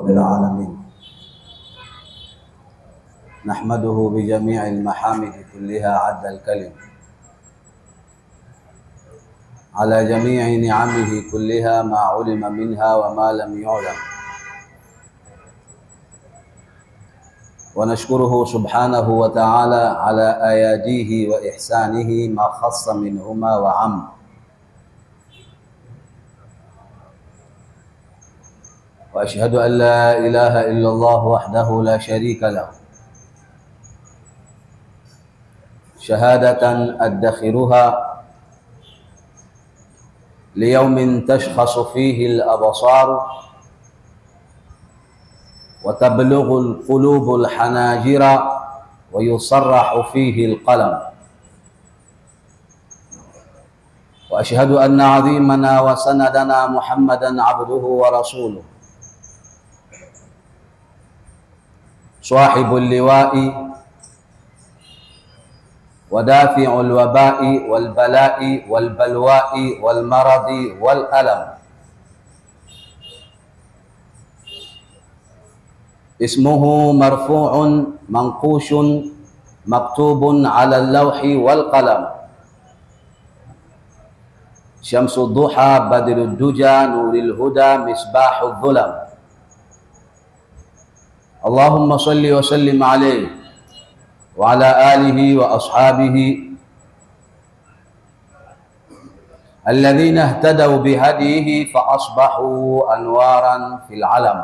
رب العالمين. نحمده بجميع المحامد كلها عد الكلم. على جميع نعمه كلها ما علم منها وما لم يعلم. ونشكره سبحانه وتعالى على أياديه وإحسانه ما خص منهما وعم. وأشهد أن لا إله إلا الله وحده لا شريك له. شهادة أدخرها ليوم تشخص فيه الأبصار وتبلغ القلوب الحناجر ويصرح فيه القلم. وأشهد أن عظيمنا وسندنا محمدا عبده ورسوله. صاحب اللواء ودافع الوباء والبلاء والبلواء والمرض والألم. اسمه مرفوع منقوش مكتوب على اللوح والقلم. شمس الضحى بدر الدجى نور الهدى مصباح الظلم. اللهم صل وسلم عليه وعلى آله وأصحابه الذين اهتدوا بهديه فأصبحوا أنوارا في العلم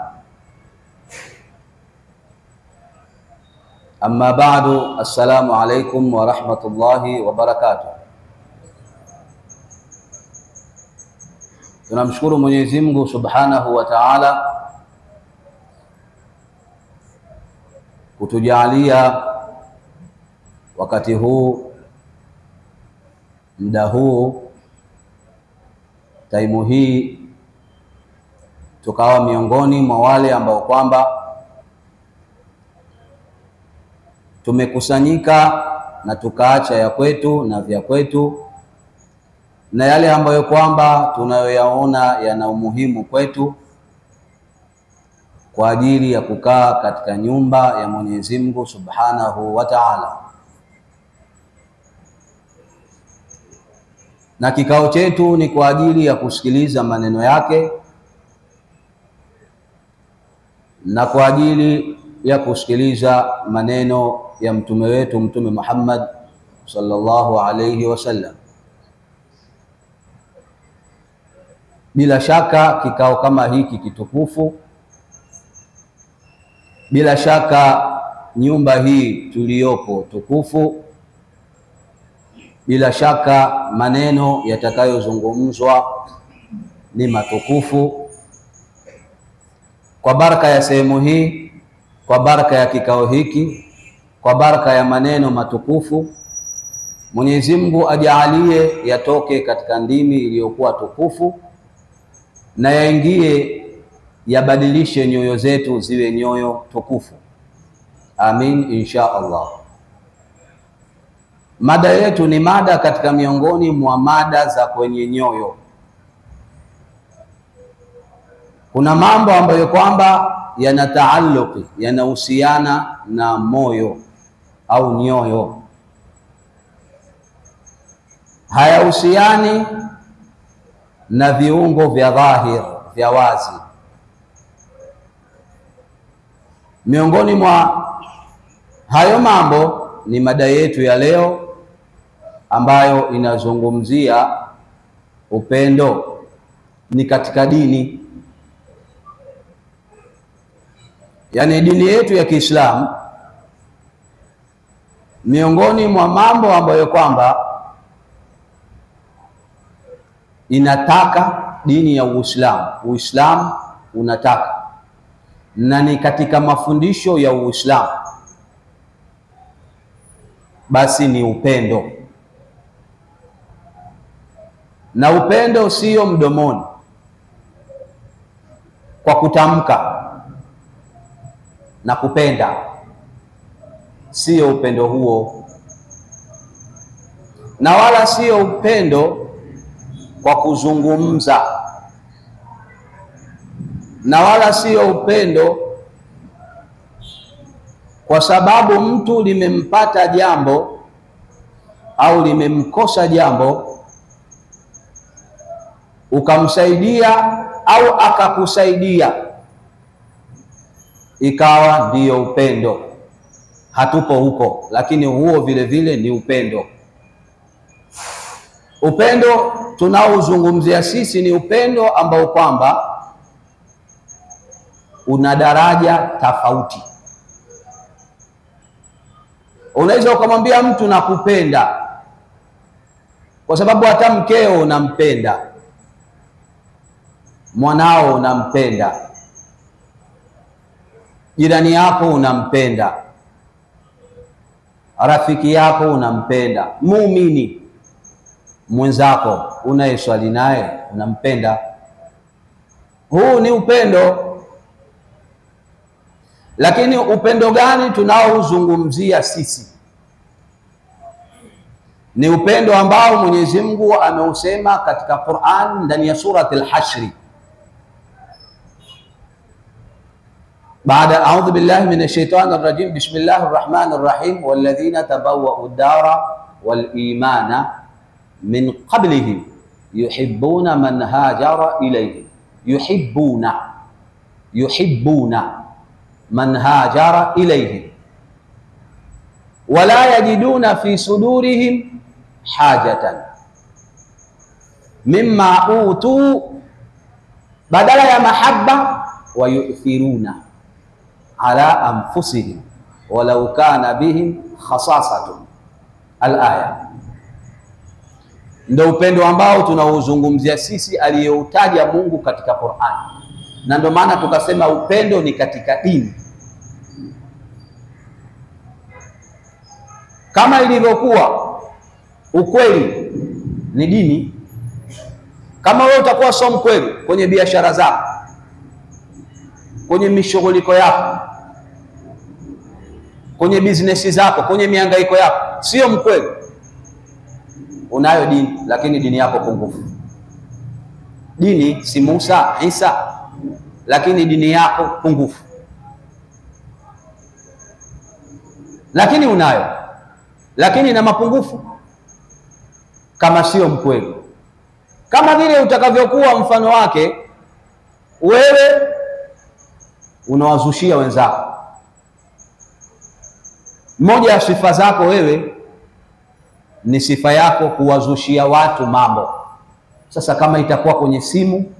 أما بعد السلام عليكم ورحمة الله وبركاته. Tunamshukuru Mwenyezi Mungu wa Ta'ala kutujalia wakati huu muda huu taimu hii tukawa miongoni mwa wale ambao kwamba tumekusanyika na tukaacha ya kwetu na vya kwetu na yale ambayo kwamba tunayoyaona yana umuhimu kwetu kwa ajili ya kukaa katika nyumba ya Mwenyezi Mungu Subhanahu wa Ta'ala. Na kikao chetu ni kwa ajili ya kusikiliza maneno yake na kwa ajili ya kusikiliza maneno ya mtume wetu Mtume Muhammad sallallahu alayhi wasallam. Bila shaka kikao kama hiki kitukufu, bila shaka nyumba hii tuliyopo tukufu, bila shaka maneno yatakayozungumzwa ni matukufu. Kwa baraka ya sehemu hii, kwa baraka ya kikao hiki, kwa baraka ya maneno matukufu, Mwenyezi Mungu ajaalie yatoke katika ndimi iliyokuwa tukufu na yaingie yabadilishe nyoyo zetu ziwe nyoyo tukufu. Amin, insha Allah. Mada yetu ni mada katika miongoni mwa mada za kwenye nyoyo. Kuna mambo ambayo kwamba yana taalluqi, yanahusiana na moyo au nyoyo, hayahusiani na viungo vya dhahir vya wazi. Miongoni mwa hayo mambo ni mada yetu ya leo ambayo inazungumzia upendo. Ni katika dini, yaani dini yetu ya Kiislamu. Miongoni mwa mambo ambayo kwamba inataka dini ya Uislamu, Uislamu unataka na ni katika mafundisho ya Uislamu, basi ni upendo. Na upendo sio mdomoni. Kwa kutamka na kupenda, sio upendo huo, na wala sio upendo kwa kuzungumza na wala siyo upendo kwa sababu mtu limempata jambo au limemkosa jambo ukamsaidia au akakusaidia ikawa ndiyo upendo. Hatupo huko, lakini huo vile vile ni upendo. Upendo tunaozungumzia sisi ni upendo ambao kwamba una daraja tofauti. Unaweza ukamwambia mtu nakupenda, kwa sababu hata mkeo unampenda, mwanao unampenda, jirani yako unampenda, rafiki yako unampenda, muumini mwenzako unayeswali naye unampenda. Huu ni upendo. Lakini upendo gani tunaozungumzia sisi? Ni upendo ambao Mwenyezi Mungu ameusema katika Qur'an ndani ya surati al-Hashr, baada a'udhu billahi minash shaitani rajim bismillahir rahmanir rahim walladhina tabawwa'u ad-dara wal imana min qablihim yuhibbuna man hajara ilayhim yuhibbuna yuhibbuna man hajara ilayhim wala yajiduna fi sudurihim hajatan mimma utu, badala ya mahabba wa yu'thiruna ala anfusihim walau kana bihim khasasatun. Al-aya ndio upendo ambao tunaozungumzia sisi aliyoutaja Mungu katika Qur'an, na ndio maana tukasema upendo ni katika dini kama ilivyokuwa ukweli ni dini. Kama wewe utakuwa sio mkweli kwenye biashara zako, kwenye mishughuliko yako, kwenye bizinesi zako, kwenye mihangaiko yako, sio mkweli, unayo dini, lakini dini yako pungufu. Dini si Musa Isa, lakini dini yako pungufu, lakini unayo lakini na mapungufu kama sio mkweli, kama vile utakavyokuwa mfano wake wewe unawazushia wenzako. Moja ya sifa zako wewe ni sifa yako kuwazushia watu mambo. Sasa kama itakuwa kwenye simu,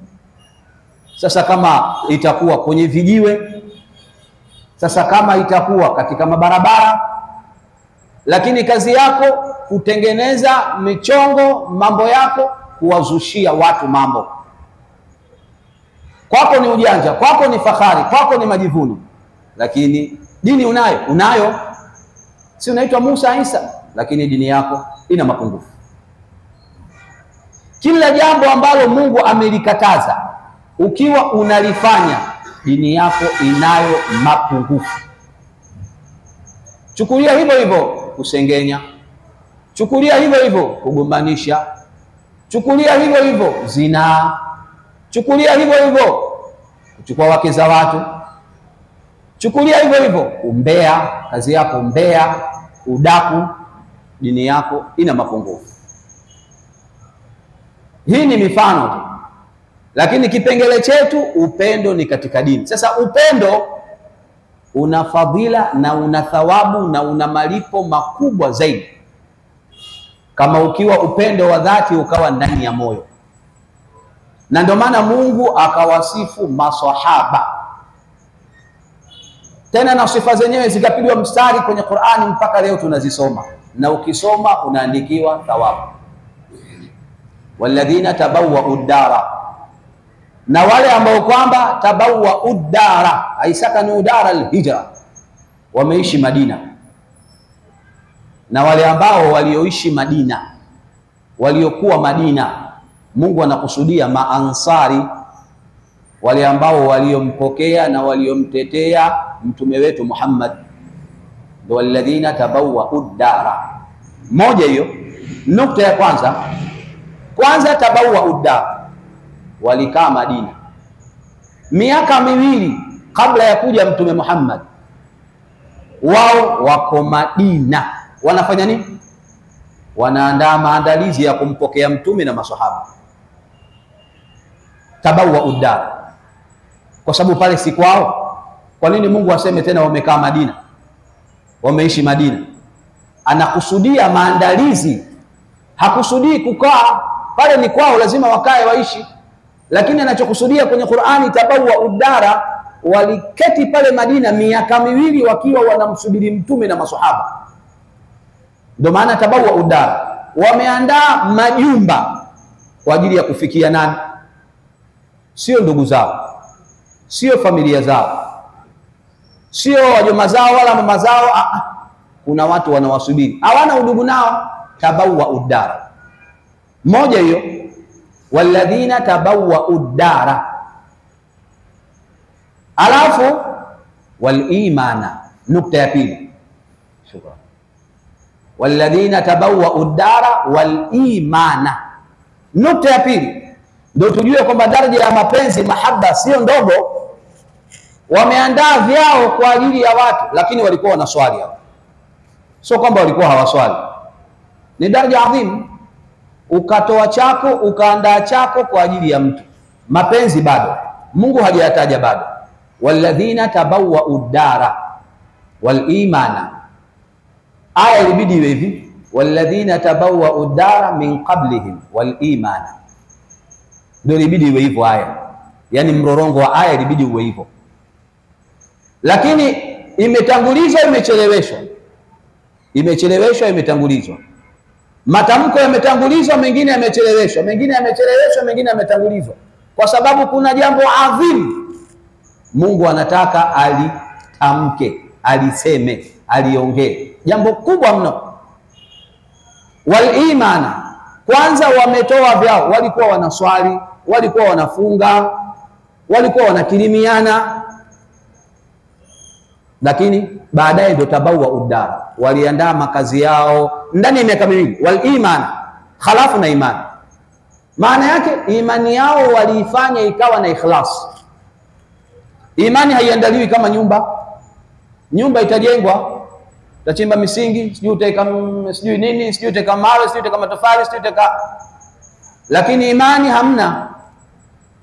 sasa kama itakuwa kwenye vijiwe, sasa kama itakuwa katika mabarabara lakini kazi yako kutengeneza michongo, mambo yako kuwazushia watu mambo. Kwako ni ujanja, kwako ni fahari, kwako ni majivuno, lakini dini unayo, unayo, si unaitwa Musa Isa, lakini dini yako ina mapungufu. Kila jambo ambalo Mungu amelikataza ukiwa unalifanya, dini yako inayo mapungufu. Chukulia hivyo hivyo kusengenya, chukulia hivyo hivyo kugombanisha, chukulia hivyo hivyo zinaa, chukulia hivyo hivyo kuchukua wake za watu, chukulia hivyo hivyo umbea, kazi yako umbea, udaku, dini yako ina mapungufu. Hii ni mifano tu, lakini kipengele chetu upendo ni katika dini. Sasa upendo una fadhila na una thawabu na una malipo makubwa zaidi. Kama ukiwa upendo wa dhati ukawa ndani ya moyo, na ndio maana Mungu akawasifu maswahaba. Tena na sifa zenyewe zikapigwa mstari kwenye Qur'ani mpaka leo tunazisoma, na ukisoma unaandikiwa thawabu. walladhina tabawwa'u dara na wale ambao kwamba tabawa udara aisakanu dara alhijra, wameishi Madina, na wale ambao walioishi Madina, waliokuwa Madina, Mungu anakusudia maansari, wale ambao waliompokea na waliomtetea mtume wetu Muhammad, ndio walladhina tabawa udara. Moja hiyo nukta ya kwanza, kwanza tabawa udara walikaa Madina. Miaka miwili kabla ya kuja Mtume Muhammad, wao wako Madina, wanafanya nini? Wanaandaa maandalizi ya kumpokea mtume na masahaba, tabawa udar, kwa sababu pale si kwao. Kwa nini Mungu aseme tena wamekaa Madina, wameishi Madina? Anakusudia maandalizi, hakusudii kukaa. Pale, ni kwao, lazima wakae waishi lakini anachokusudia kwenye Qur'ani tabawa udara, waliketi pale Madina miaka miwili wakiwa wanamsubiri mtume na maswahaba. Ndio maana tabawa udara, wameandaa majumba kwa ajili ya kufikia nani? Sio ndugu zao, sio familia zao, sio wajoma zao wala mama zao. Ah, kuna watu wanawasubiri, hawana udugu nao. Tabawa udara, moja hiyo walladhina tabawwa'u dara, alafu walimana. Nukta ya pili, shukran. Walladhina tabawwau dara walimana, nukta ya pili ndio tujue kwamba daraja ya mapenzi mahaba sio ndogo. Wameandaa vyao kwa ajili ya watu, lakini walikuwa wanaswali hao, sio kwamba walikuwa hawaswali. Ni daraja adhimu ukatoa chako ukaandaa chako kwa ajili ya mtu. Mapenzi bado. Mungu hajayataja bado. walladhina tabawwau udara walimana, aya ilibidi iwe hivi, walladhina tabawwau udara min qablihim. Walimana, ndio ilibidi iwe hivyo aya, yaani mrorongo wa aya ilibidi uwe hivyo, lakini imetangulizwa, imecheleweshwa, imecheleweshwa, imetangulizwa matamko yametangulizwa, mengine yamecheleweshwa, mengine yamecheleweshwa, mengine yametangulizwa, kwa sababu kuna jambo adhimu. Mungu anataka alitamke, aliseme, aliongee, jambo kubwa mno. Walimana, kwanza wametoa vyao, walikuwa wanaswali, walikuwa wanafunga, walikuwa wanakirimiana, lakini baadaye ndio tabawa udara, waliandaa makazi yao ndani ya miaka miwili. wal iman khalafu na imani, maana yake imani yao waliifanya ikawa na ikhlas. Imani haiandaliwi kama nyumba. Nyumba itajengwa, utachimba misingi, sijui utaweka sijui nini, sijui utaweka mawe, sijui utaweka matofali, sijui utaweka, lakini imani hamna.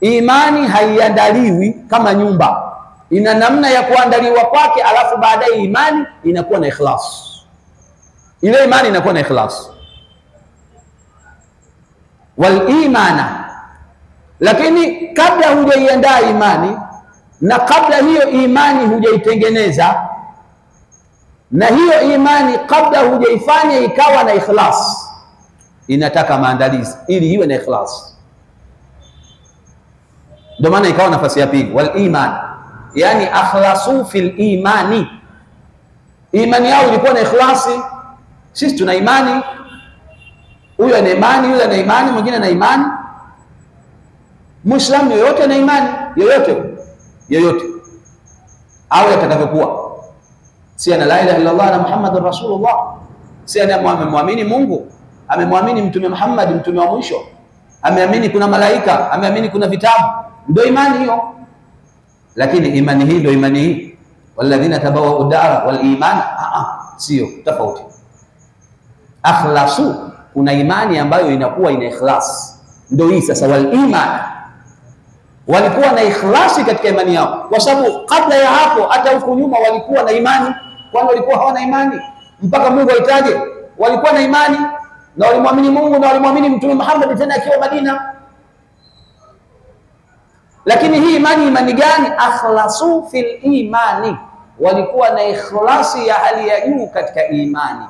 Imani haiandaliwi kama nyumba ina namna ya kuandaliwa kwake, alafu baadaye imani inakuwa na ikhlas. Ile imani inakuwa na ikhlas wal imana, lakini kabla hujaiandaa imani na kabla hiyo imani hujaitengeneza na hiyo imani kabla hujaifanya ikawa na ikhlas, inataka maandalizi ili iwe na ikhlas. Ndio maana ikawa nafasi ya pili wal iman Yani akhlasu fil imani, imani yao ilikuwa na ikhlasi. Sisi tuna imani, huyu ana imani, yule ana imani, mwingine ana imani. Muislamu yoyote ana imani? Yoyote. Yoyote, awe atakavyokuwa, si ana la ilaha illallah na Muhammadur Rasulullah, si ana amemwamini Mungu, amemwamini Mtume Muhammad, mtume wa mwisho, ameamini kuna malaika, ameamini kuna vitabu, ndio imani hiyo lakini imani hii ndio imani hii, walladhina tabawwau dara wal imana, sio tofauti. Akhlasu, kuna imani ambayo inakuwa ina ikhlas, ndio hii sasa. Wal imana, walikuwa na ikhlasi katika imani yao, kwa sababu kabla ya hapo, hata huku nyuma walikuwa na imani. Kwani walikuwa hawana imani mpaka Mungu aitaje? Walikuwa na imani na walimwamini Mungu na walimwamini Mtume Muhammad, tena akiwa Madina lakini hii imani imani gani? Akhlasu fil imani, walikuwa na ikhlasi ya hali ya juu katika imani.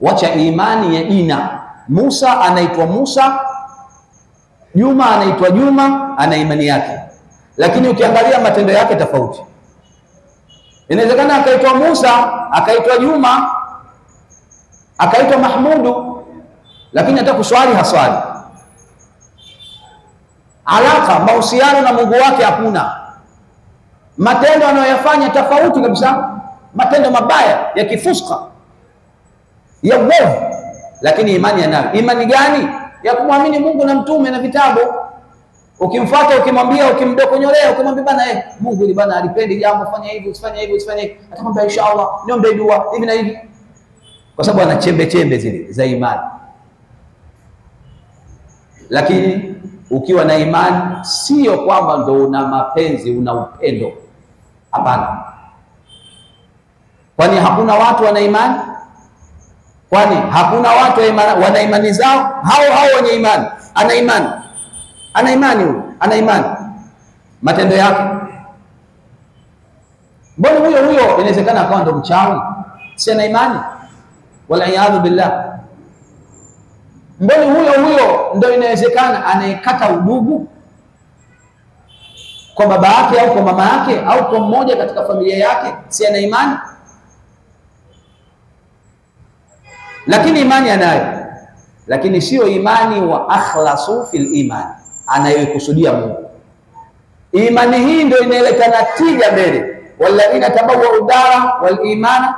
Wacha imani ya jina, Musa anaitwa Musa, Juma anaitwa Juma, ana imani yake, lakini ukiangalia matendo yake tofauti. Inawezekana akaitwa Musa, akaitwa Juma, akaitwa Mahmudu, lakini hata kuswali haswali alaka mahusiano na Mungu wake hakuna. Matendo anayoyafanya tofauti kabisa, matendo mabaya ya kifuska ya uovu, lakini imani yanayo. Imani gani? Ya kumwamini Mungu na mtume na vitabu. Ukimfuata, ukimwambia, ukimdokonyolea, ukimwambia bana, eh, Mungu ili bana alipendi jambo, fanya hivi, usifanye hivi, usifanye hivi, atakwambia inshallah, niombe dua hivi na hivi, kwa sababu ana chembe chembe zile za imani. Lakini ukiwa na imani, sio kwamba ndo una mapenzi, una upendo. Hapana. Kwani hakuna watu wana imani? Kwani hakuna watu wana imani zao? Hao hao wenye imani, ana imani ana imani huyo, ana imani, matendo yake. Mbona huyo huyo inawezekana akawa ndo mchawi, si ana imani? Waliyadhu billah. Mbona huyo huyo ndo inawezekana anayekata udugu kwa baba yake au kwa mama yake au kwa mmoja katika familia yake, si ana imani? Lakini imani anayo, lakini sio imani wa akhlasu fil iman, anayoikusudia Mungu. Imani hii ndio inaleta natija mbele, walladhina tabawwau dara wal imana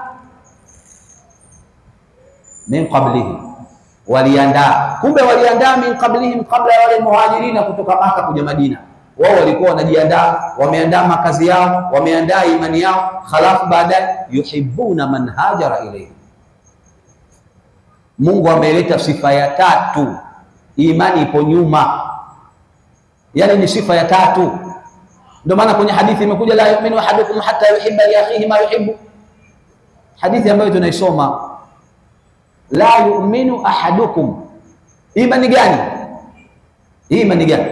min qablihim, waliandaa. Kumbe waliandaa min qablihim, kabla ya wale muhajirina kutoka Maka kuja Madina. Wao walikuwa wanajiandaa, wameandaa makazi yao, wameandaa imani yao, halafu baadaye yuhibbuna man hajara ilayhi. Mungu ameleta sifa ya tatu, imani ipo nyuma yani ni sifa ya tatu. Ndio maana kwenye hadithi imekuja la yu'minu ahadukum hatta yuhibba li akhihi ma yuhibbu, hadithi ambayo tunaisoma. La yu'minu ahadukum, imani gani hii? Imani gani?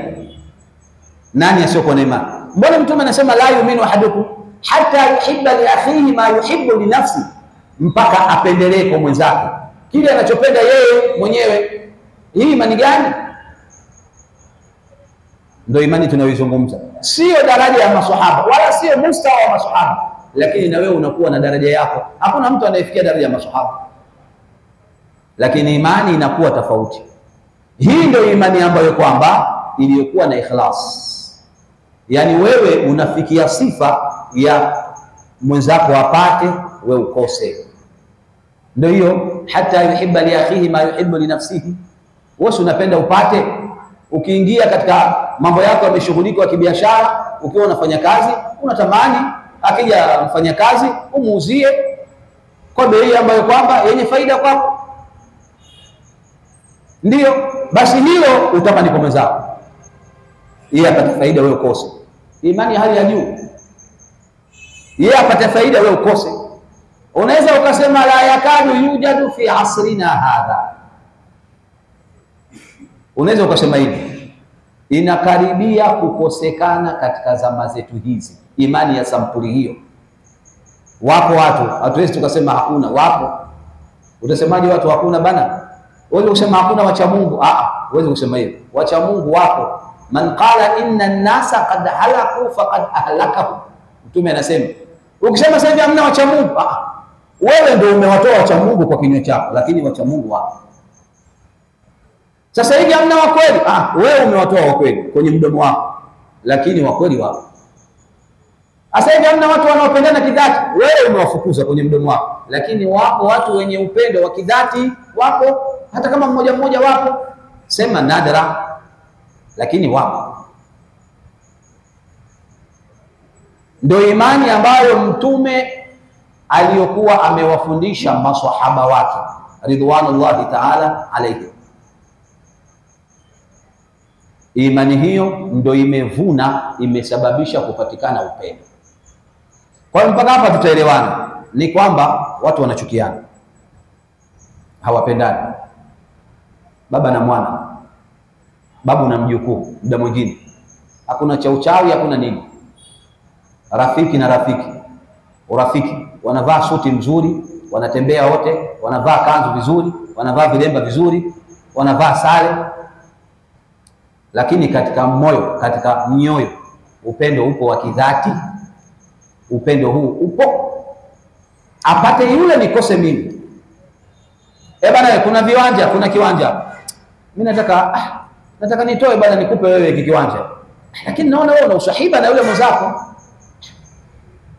Nani asiyokuwa na imani? Mbona Mtume anasema la yu'minu ahadukum hata yuhibba li akhihi ma yuhibbu li nafsi, mpaka apendelee kwa mwenzake kile anachopenda yeye mwenyewe. Hii imani gani? Ndio imani tunayoizungumza, sio daraja ya maswahaba wala sio mustawa wa maswahaba, lakini na wewe unakuwa na daraja yako. Hakuna mtu anayefikia daraja ya maswahaba, lakini imani inakuwa tofauti. Hii ndio imani ambayo kwamba iliyokuwa na ikhlas, yaani wewe unafikia sifa ya mwenzako apate, we ukose. Ndio hiyo, hata yuhibba li akhihi ma yuhibbu li nafsihi. Wewe unapenda upate Ukiingia katika mambo yako yameshughulika ya kibiashara, ukiwa unafanya kazi, unatamani akija mfanyakazi umuuzie kwa bei ambayo kwamba yenye faida kwako. Ndiyo basi, hilo utamani kwa mwenzako, yeye apate faida, wewe ukose. Imani ya hali ya juu, yeye apate faida, wewe ukose. Unaweza ukasema la yakadu yujadu fi asrina hadha Unaweza ukasema hivi, inakaribia kukosekana katika zama zetu hizi imani ya sampuli hiyo. Wapo watu, hatuwezi tukasema hakuna. Wapo. Utasemaje watu hakuna bana? Uweze usema hakuna wacha Mungu? Ah, uweze kusema hivyo. Wacha Mungu wako. Man qala inna an-nasa qad halaku faqad ahlakahu, Mtume anasema ukisema sasa hivi hamna wacha Mungu, ah, wewe ndio umewatoa wacha Mungu kwa kinywa chako, lakini wacha Mungu wako. Sasa hivi hamna wa kweli. Ah, wewe umewatoa wa kweli kwenye mdomo wako, lakini wa kweli wako. Sasa hivi hamna watu wanaopendana kidhati, wewe umewafukuza kwenye mdomo wako, lakini wapo watu wenye upendo wa kidhati, wapo hata kama mmoja mmoja, wapo. Sema nadra, lakini wapo. Ndio imani ambayo Mtume aliyokuwa amewafundisha maswahaba wake ridwanullahi taala alayhi. Imani hiyo ndio imevuna imesababisha kupatikana upendo. Kwa hiyo mpaka hapa tutaelewana, ni kwamba watu wanachukiana, hawapendani, baba na mwana, babu na mjukuu, muda mwingine. Hakuna cha uchawi, hakuna nini, rafiki na rafiki, urafiki, wanavaa suti mzuri, wanatembea wote, wanavaa kanzu vizuri, wanavaa vilemba vizuri, wanavaa sare. Lakini katika moyo, katika mioyo, upendo upo wa kidhati. Upendo huu upo, apate yule nikose mimi. Eh bana, kuna viwanja, kuna kiwanja, mimi nataka ah, nataka nitoe bana, nikupe wewe hiki kiwanja, lakini naona wewe una usahiba na yule mwenzako.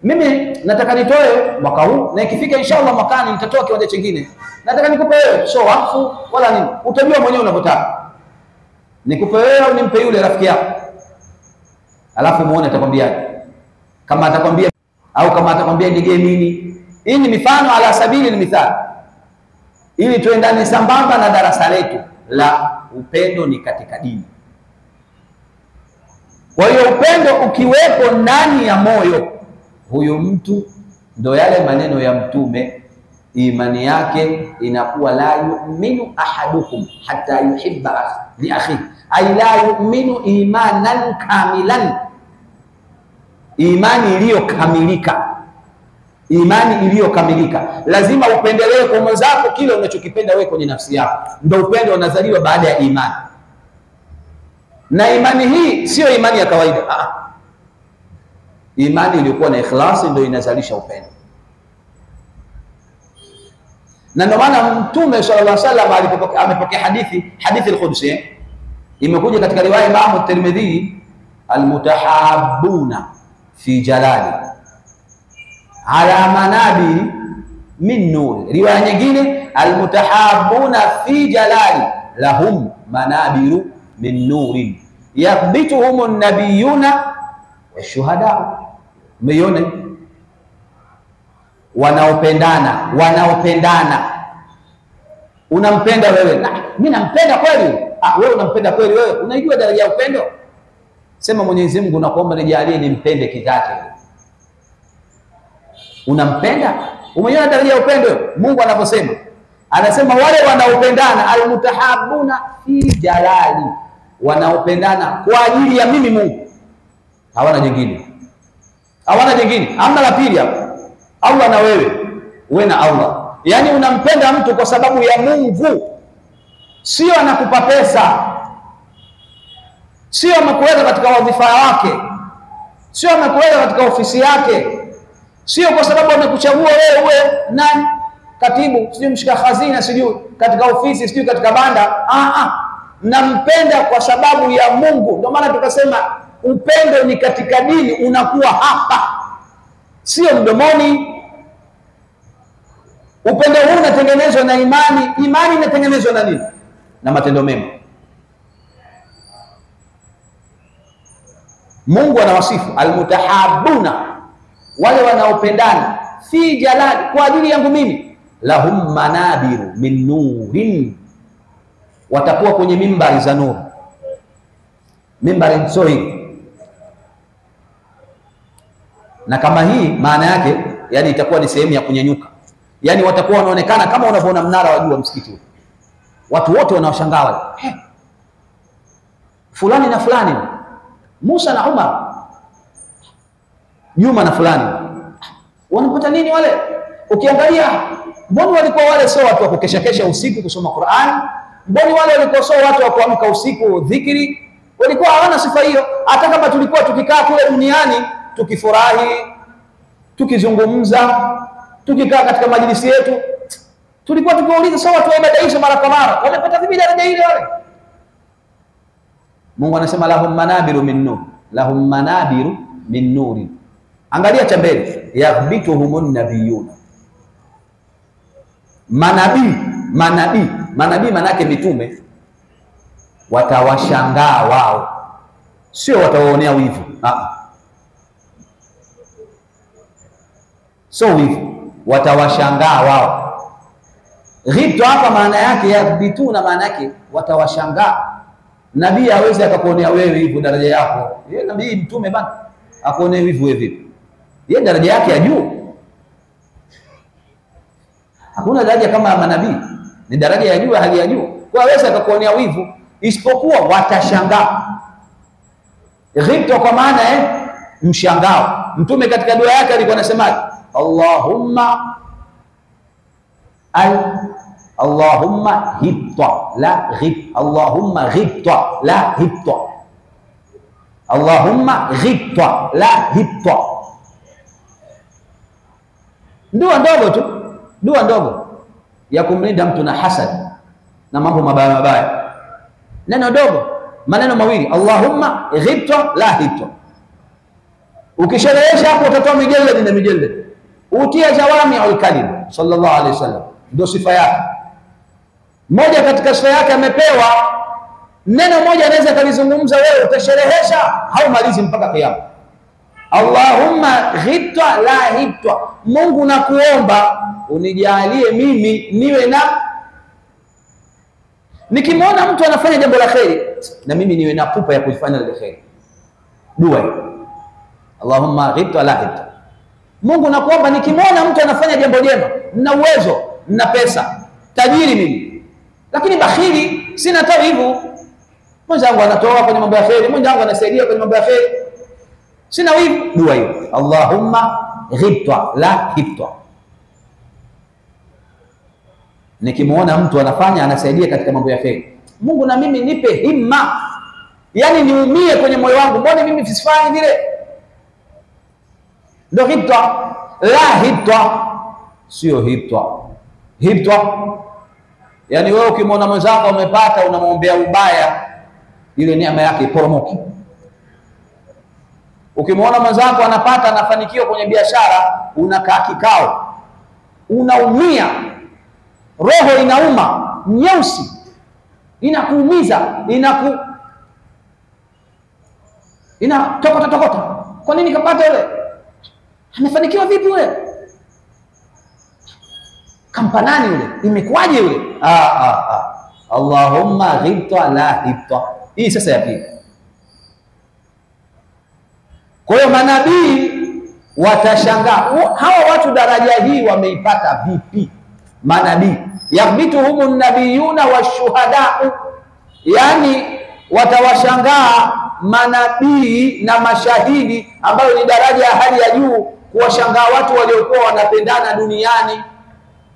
Mimi nataka nitoe mwaka huu na ikifika inshallah mwakani nitatoa kiwanja kingine, nataka nikupe wewe, so wakfu wala nini, utajua mwenyewe unavyotaka. Nikupe wewe au nimpe yule rafiki yako. alafu muone atakwambia kama atakwambia au kama atakwambia nigee nini. Hii ni mifano ala sabili ni mithali, ili tuendane sambamba na darasa letu la upendo ni katika dini. Kwa hiyo upendo ukiwepo ndani ya moyo, huyu mtu ndo yale maneno ya Mtume, imani yake inakuwa la yuminu ahadukum hata yuhibba li akhihi, ay la yuminu imanan kamilan, imani iliyokamilika. Imani iliyokamilika. Lazima upendelee kwa mwenzako kile unachokipenda wewe kwenye nafsi yako, ndio upendo unazaliwa baada ya imani. Na imani hii siyo imani ya kawaida. Ah. Imani iliyokuwa na ikhlasi ndio inazalisha upendo, na ndio maana Mtume sallallahu alaihi wasallam amepokea hadithi hadithi al-Qudsi imekuja katika riwaya Imam Tirmidhi, almutahabuna fi jalali ala manabi min nur. Riwaya nyingine almutahabuna fi jalali lahum manabiru min nurin yathbituhum nabiyuna washuhada. Umeiona wanaopendana, wanaopendana. Unampenda wewe na mimi nampenda kweli. Ah, wewe unampenda kweli? Wewe unaijua daraja ya upendo? Sema Mwenyezi Mungu, nakuomba nijalie nimpende kidhati. Unampenda? Umeona daraja ya upendo? Mungu anavyosema anasema wale wanaopendana almutahabuna fi jalali, wanaopendana kwa ajili ya mimi Mungu, hawana jingine, hawana jingine, hamna la pili hapo. Allah na wewe, wewe na Allah, yaani unampenda mtu kwa sababu ya Mungu, sio anakupa pesa, sio amekuweka katika wadhifa wake, sio amekuweka katika ofisi yake, sio kwa sababu amekuchagua wewe uwe nani katibu sijui mshika hazina sijui katika ofisi sijui katika banda. Ah, ah, nampenda kwa sababu ya Mungu. Ndio maana tukasema upendo ni katika dini, unakuwa hapa, sio mdomoni. Upendo huu unatengenezwa na imani. Imani inatengenezwa na nini? Na matendo mema. Mungu anawasifu almutahabuna, wale wanaopendana fi jalali, kwa ajili yangu mimi lahum manabiru min nurin, watakuwa kwenye mimbari za nuru. Mimbari nzuri, na kama hii maana yake yani itakuwa ni sehemu ya kunyanyuka, yani watakuwa wanaonekana kama unavyoona mnara wa juu wa msikiti watu wote wanawashangaa wale, fulani na fulani, Musa na Umar, Juma na fulani, wanapata nini wale? Ukiangalia mboni walikuwa wale sio watu wa kukesha kesha usiku kusoma Qur'an. Mboni wale walikuwa sio watu wa kuamka usiku dhikri, walikuwa hawana sifa hiyo. Hata kama tulikuwa tukikaa kule duniani tukifurahi, tukizungumza, tukikaa katika majlisi yetu, tulikuwa tukiuliza sio watu wa ibada hizo mara kwa mara, wamepata vipi daraja hili wale? Mungu anasema lahum manabiru min nur, lahum manabiru min nuri. Angalia cha mbele, yaghbituhumun nabiyuna manabii manabii manabii, manake mitume, watawashangaa wao, sio watawaonea wivu. Ah, Sio wivu, watawashangaa wao. Ghibtu hapa maana yake yahbituna maana yake watawashangaa. Nabii hawezi akakuonea wewe hivyo daraja yako. Yeye nabii mtume bana, akuonee wivu wewe vipi? Yeye daraja yake ya juu Hakuna daraja kama manabii, ni daraja ya juu ya hali ya juu, kwa hawezi akakuonea wivu, isipokuwa watashangaa. Ghibta kwa maana eh, mshangao. Mtume katika dua yake alikuwa anasemaje? Allahumma al Allahumma hibta la ghib Allahumma ghibta la hibta Allahumma ghibta la hibta. Dua ndogo tu dua ndogo ya kumlinda mtu na hasad na mambo mabaya mabaya, neno dogo, maneno mawili, Allahumma ghibta la hibta. Ukisherehesha hapo utatoa mijeledi na mijeledi, utia jawamiul kalim. Sallallahu alaihi wasallam ndio sifa yake. Moja katika sifa yake amepewa Neno moja anaweza kalizungumza wewe, utasherehesha haumalizi mpaka kiyama. Allahumma ghitwa la hitwa, Mungu nakuomba unijalie mimi niwe na nikimwona mtu anafanya jambo la kheri na mimi niwe na pupa ya kuifanya lile kheri. Dua hiyo, Allahumma ghitwa la hitwa, Mungu nakuomba nikimwona mtu anafanya jambo jema, nina uwezo, nina pesa, tajiri mimi, lakini bakhili, sina hata hivyo. Mwenzangu anatoa kwenye mambo ya kheri, mwenzangu anasaidia kwenye mambo ya kheri, sina wivu. Dua hiyo, Allahumma ghibta la hibta. nikimwona mtu anafanya anasaidia katika mambo ya kheri, Mungu na mimi nipe himma, yani niumie kwenye moyo wangu, mbona mimi sifanye vile? Ndo hibta la hibta, sio hibta hibta. yani wewe ukimwona mwenzako umepata, unamwombea ubaya, ile neema yake iporomoke. Ukimwona mwenzako anapata, anafanikiwa kwenye biashara, unakaa kikao, unaumia roho inauma, nyeusi inakuumiza, inaku inatokota tokota. Kwa nini kapata yule? Amefanikiwa vipi yule? Kampa nani yule? Imekuwaje yule? Ah, ah, ah. Allahumma ghibta la hibta. Hii sasa ya pili. Kwa hiyo manabii watashangaa, hawa watu daraja hii wameipata vipi? Manabii yaghbituhum nabiyuna washuhadau, yani watawashangaa manabii na mashahidi, ambayo ni daraja ya hali ya juu, kuwashangaa watu waliokuwa wanapendana duniani.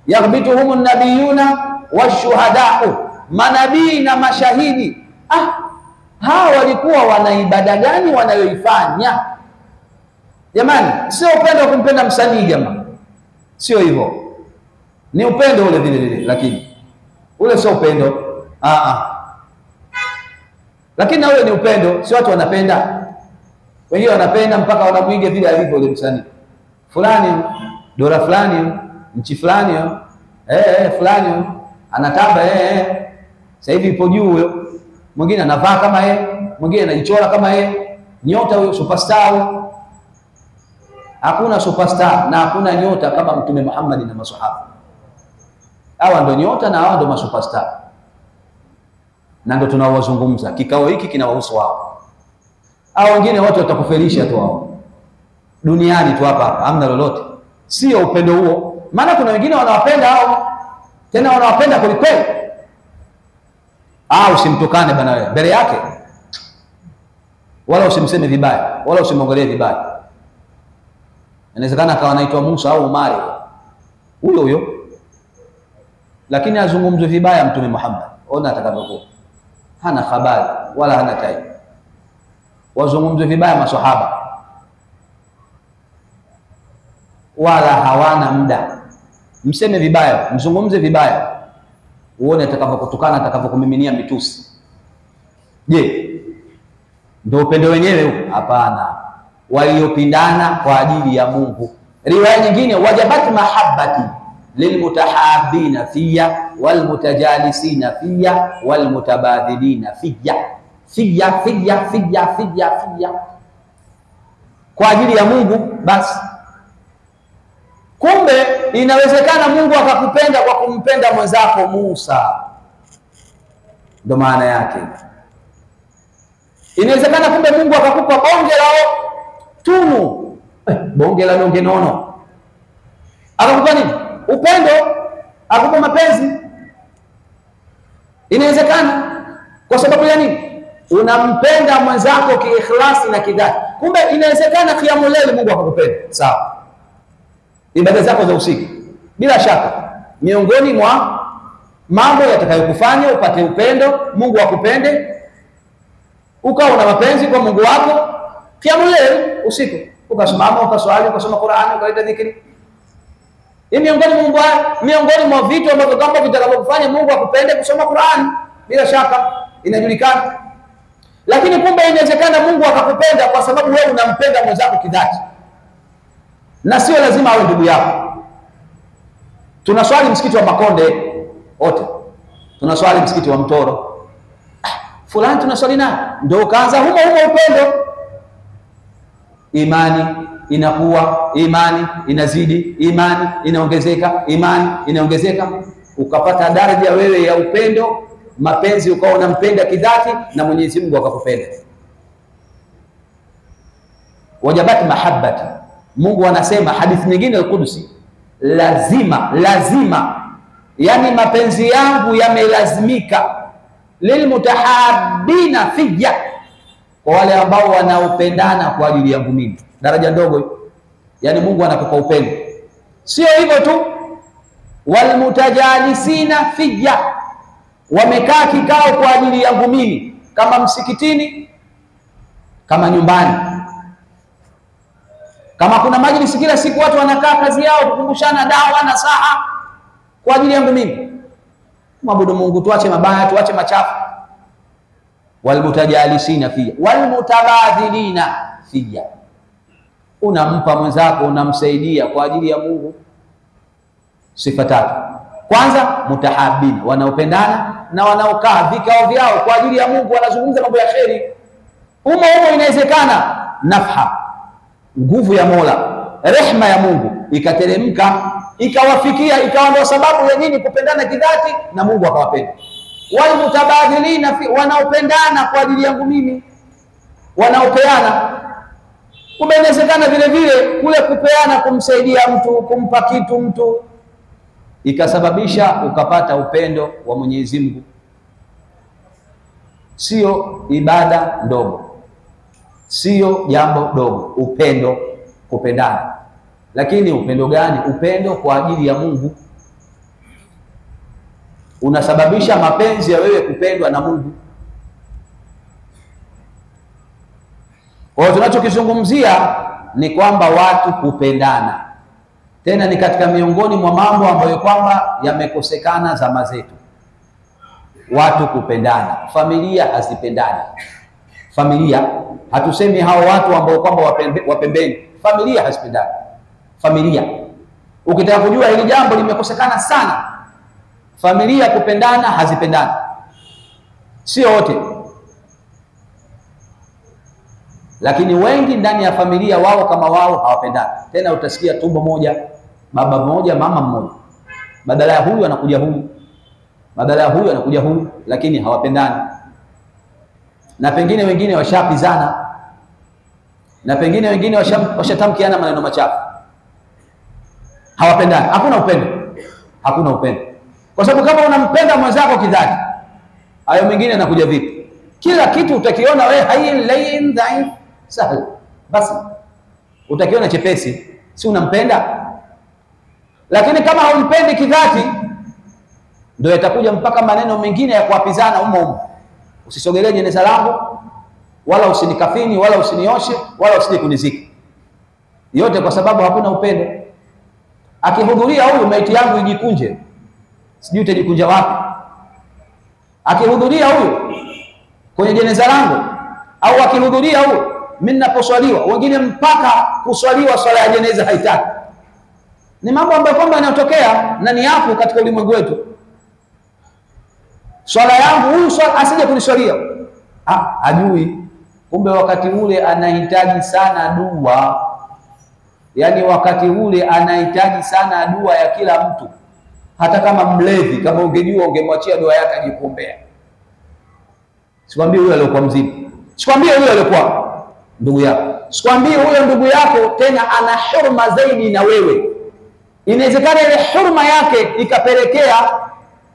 Yaghbituhum nabiyuna washuhadau, manabii na mashahidi. Ah, hawa walikuwa wana ibada gani wanayoifanya? Jamani, sio upendo kumpenda msanii jamaa, sio hivyo. Ni upendo ule vile vile, lakini ule sio upendo. Ah ah. Lakini na ule ni upendo, si watu wanapenda, wengine wanapenda mpaka wanamwiga vile alivyo ule msanii. Fulani, dola fulani, nchi fulani, eh eh, fulani anatamba eh eh, sasa hivi ipo juu huyo. Mwingine anavaa kama yeye, mwingine anajichora kama yeye, nyota huyo, superstar. Hakuna superstar na hakuna nyota kama Mtume Muhammad na maswahaba hawa ndo nyota na hawa ndo masuperstar, na ndo tunaowazungumza. Kikao hiki kinawahusu wao. Hao wengine wote watakufelisha tu hao duniani tu hapa hapa, hamna lolote. Sio upendo huo, maana kuna wengine wanawapenda hao, tena wanawapenda kwelikweli. Ah, usimtukane bana wewe mbele yake, wala usimseme vibaya, wala usimwongelee vibaya. Inawezekana akawa anaitwa Musa au Umari, huyo huyo lakini azungumzwe vibaya Mtume Muhammad, ona atakavyokuwa, hana habari wala hana time. Wazungumzwe vibaya maswahaba, wala hawana muda. Mseme vibaya, mzungumze vibaya, uone atakavyokutukana, atakavyokumiminia mitusi. Je, ndio upendo wenyewe? Hapana, waliopindana kwa ajili ya Mungu. Riwaya nyingine, wajabat mahabbati lilmutahabina fiya walmutajalisina fiya walmutabadhilina fiya fiya fiya fiya fiya fiya, kwa ajili ya Mungu basi. Kumbe inawezekana Mungu akakupenda kwa kumpenda mwenzako Musa, ndo maana yake. Inawezekana kumbe Mungu akakupa bonge la tunu, eh, bonge la donge nono, akakupa nini? Upendo, akupa mapenzi. Inawezekana kwa sababu ya nini? Unampenda mwenzako kiikhlasi na kidhati. Kumbe inawezekana kiamu leo Mungu akakupenda, sawa. Ibada zako za usiku, bila shaka, miongoni mwa mambo yatakayokufanya upate upendo, Mungu akupende, ukawa una mapenzi kwa Mungu wako, qiyamul leo usiku, ukasimama ukaswali, ukasoma Qur'ani, ukaita dhikri hii miongoni mwa miongoni mwa vitu ambavyo kama vitakavyokufanya Mungu akupende kusoma Qur'an, bila shaka inajulikana. Lakini kumbe inawezekana Mungu akakupenda kwa sababu wewe unampenda mwenzako kidhati, na sio lazima awe ndugu yako. Tunaswali msikiti wa Makonde wote, tunaswali msikiti wa Mtoro. fulani tunaswali naye, ndio ukaanza humo humo upendo, imani inakuwa, imani inazidi, imani inaongezeka, imani inaongezeka, ukapata daraja wewe ya upendo, mapenzi, ukawa unampenda kidhati na Mwenyezi Mungu akakupenda. Wajabat mahabbati, Mungu anasema hadithi nyingine al-Qudsi, lazima lazima, yani mapenzi yangu yamelazimika. Lilmutahabina fiya, kwa wale ambao wanaopendana kwa ajili yangu mimi. Daraja ndogo yani Mungu anakupa upendo. Sio hivyo tu, walmutajalisina fija, wamekaa kikao kwa ajili yangu mimi, kama msikitini, kama nyumbani, kama kuna majlisi kila siku watu wanakaa kazi yao kukumbushana dawa na saha kwa ajili yangu mimi mwabudu Mungu, tuache mabaya, tuache machafu. Walmutajalisina fiya walmutabadhilina fiya, unampa mwenzako, unamsaidia kwa ajili ya Mungu. Sifa tatu. Kwanza, mutahabina, wanaopendana na wanaokaa vikao vyao kwa ajili ya Mungu, wanazungumza mambo ya kheri. Umo umo inawezekana. Nafha, nguvu ya Mola, rehma ya Mungu. Ikateremka. Ikawafikia ikawa ndio sababu ya nyinyi kupendana kidhati na Mungu akawapenda. Walmutabadhilina wanaopendana kwa ajili yangu mimi, wanaopeana. Kumbe inawezekana vile vile kule kupeana, kumsaidia mtu, kumpa kitu mtu, ikasababisha ukapata upendo wa Mwenyezi Mungu. Sio ibada ndogo, sio jambo dogo, upendo, kupendana lakini upendo gani? Upendo kwa ajili ya Mungu unasababisha mapenzi ya wewe kupendwa na Mungu. Kwa hiyo tunachokizungumzia ni kwamba watu kupendana, tena ni katika miongoni mwa mambo ambayo kwamba yamekosekana zama zetu, watu kupendana. Familia hazipendani. Familia hatusemi hao watu ambao kwamba wapembeni, familia hazipendani familia ukitaka kujua hili jambo limekosekana sana, familia kupendana hazipendani, sio wote, lakini wengi ndani ya familia wao kama wao hawapendani. Tena utasikia tumbo moja, baba mmoja, mama mmoja, badala ya huyu anakuja huyu, badala ya huyu anakuja huyu, lakini hawapendani, na pengine wengine washapizana, na pengine wengine washatamkiana washa maneno machafu. Hawapendani. Hakuna upendo, hakuna upendo, kwa sababu kama unampenda mwenzako kidhati, hayo mengine yanakuja vipi? Kila kitu utakiona wewe hayyin layyin dhaif sahl, basi utakiona chepesi, si unampenda? Lakini kama haumpendi kidhati, ndio yatakuja mpaka maneno mengine ya kuapizana humo humo, usisogelee jeneza langu, wala usinikafini, wala usinioshe, wala usije kunizika, yote kwa sababu hakuna upendo. Akihudhuria huyu maiti yangu ijikunje, sijui utajikunja wapi. Akihudhuria huyu kwenye jeneza langu, au akihudhuria huyu mimi ninaposwaliwa, wengine mpaka kuswaliwa swala ya jeneza haitaki. Ni mambo ambayo kwamba yanatokea na ni yapo katika ulimwengu wetu. Swala yangu huyu swala, asije kuniswalia, ah, ajui kumbe wakati ule anahitaji sana dua Yaani wakati ule anahitaji sana dua ya kila mtu, hata kama mlevi. Kama ungejua ungemwachia dua yake ajikuombea. Sikwambie huyo aliyokuwa mzima, sikwambie huyo aliyokuwa ndugu yako, sikwambie huyo ndugu yako tena ana hurma zaidi na wewe. Inawezekana ile hurma yake ikapelekea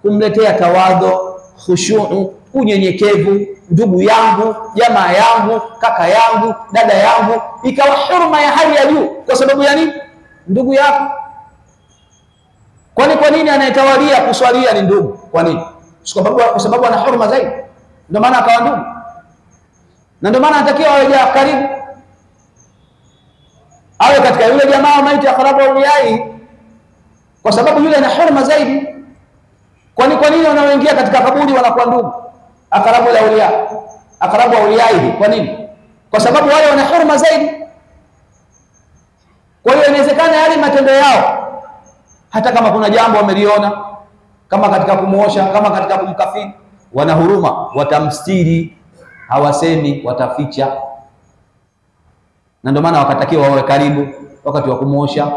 kumletea tawadho, khushuu, unyenyekevu ndugu yangu, jamaa yangu, kaka yangu, dada yangu, ikawa hurma ya hali ya juu. Kwa sababu ya nini? Ndugu yako. Kwani kwa nini anayetawalia kuswalia ni ndugu? Kwa nini? Kwa sababu ana huruma zaidi, ndio maana akawa ndugu, na ndio maana anatakiwa awe karibu, awe katika yule jamaa maiti aqrabu auliyai, kwa sababu yule ana huruma zaidi. Kwani kwa nini wanaoingia katika kaburi wanakuwa ndugu aqrabu auliya, aqrabu auliyai. Kwa nini? Kwa sababu wale wana huruma zaidi. Kwa hiyo inawezekana yale matendo yao, hata kama kuna jambo wameliona, kama katika kumuosha, kama katika kumkafini, wana huruma, watamstiri, hawasemi, wataficha. Na ndio maana wakatakiwa wawe karibu wakati wa kumwosha,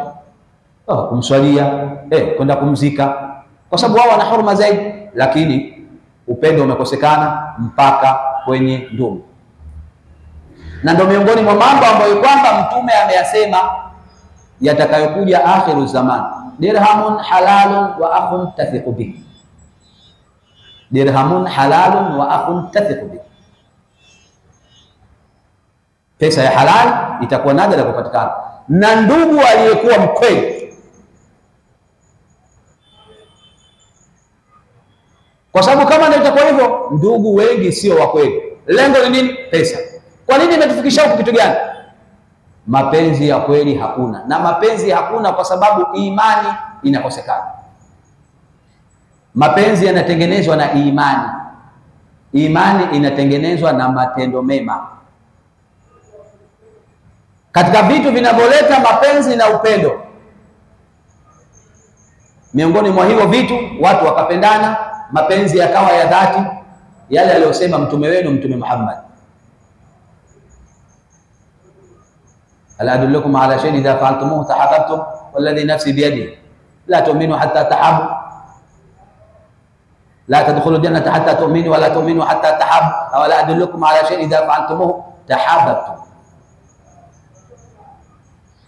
kumswalia, eh, kwenda kumzika, kwa sababu wao wana huruma zaidi, lakini upendo umekosekana mpaka kwenye ndugu, na ndio miongoni mwa mambo ambayo kwamba Mtume ameyasema yatakayokuja akhiru zaman, dirhamun halalun wa akhun tathiqu bihi, dirhamun halalun wa akhun tathiqu bihi, pesa ya halali itakuwa nadra kupatikana na ndugu aliyekuwa mkweli, kwa sababu kama ndio itakuwa hivyo, ndugu wengi sio wa kweli. Lengo ni nini? Pesa. Kwa nini imetufikisha huku? Kitu gani? Mapenzi ya kweli hakuna, na mapenzi hakuna kwa sababu imani inakosekana. Mapenzi yanatengenezwa na imani, imani inatengenezwa na matendo mema. Katika vitu vinavyoleta mapenzi na upendo, miongoni mwa hivyo vitu watu wakapendana, mapenzi yakawa ya dhati, yale aliyosema mtume wenu Mtume Muhammad Hal adullukum ala shay'in idha fa'altumuhu tahabbtum walladhi nafsi biyadihi la tu'minu hatta tahabbu la tadkhulu jannata hatta tu'minu wa la tu'minu hatta tahabbu aw la adullukum ala shay'in idha fa'altumuhu tahabbtum,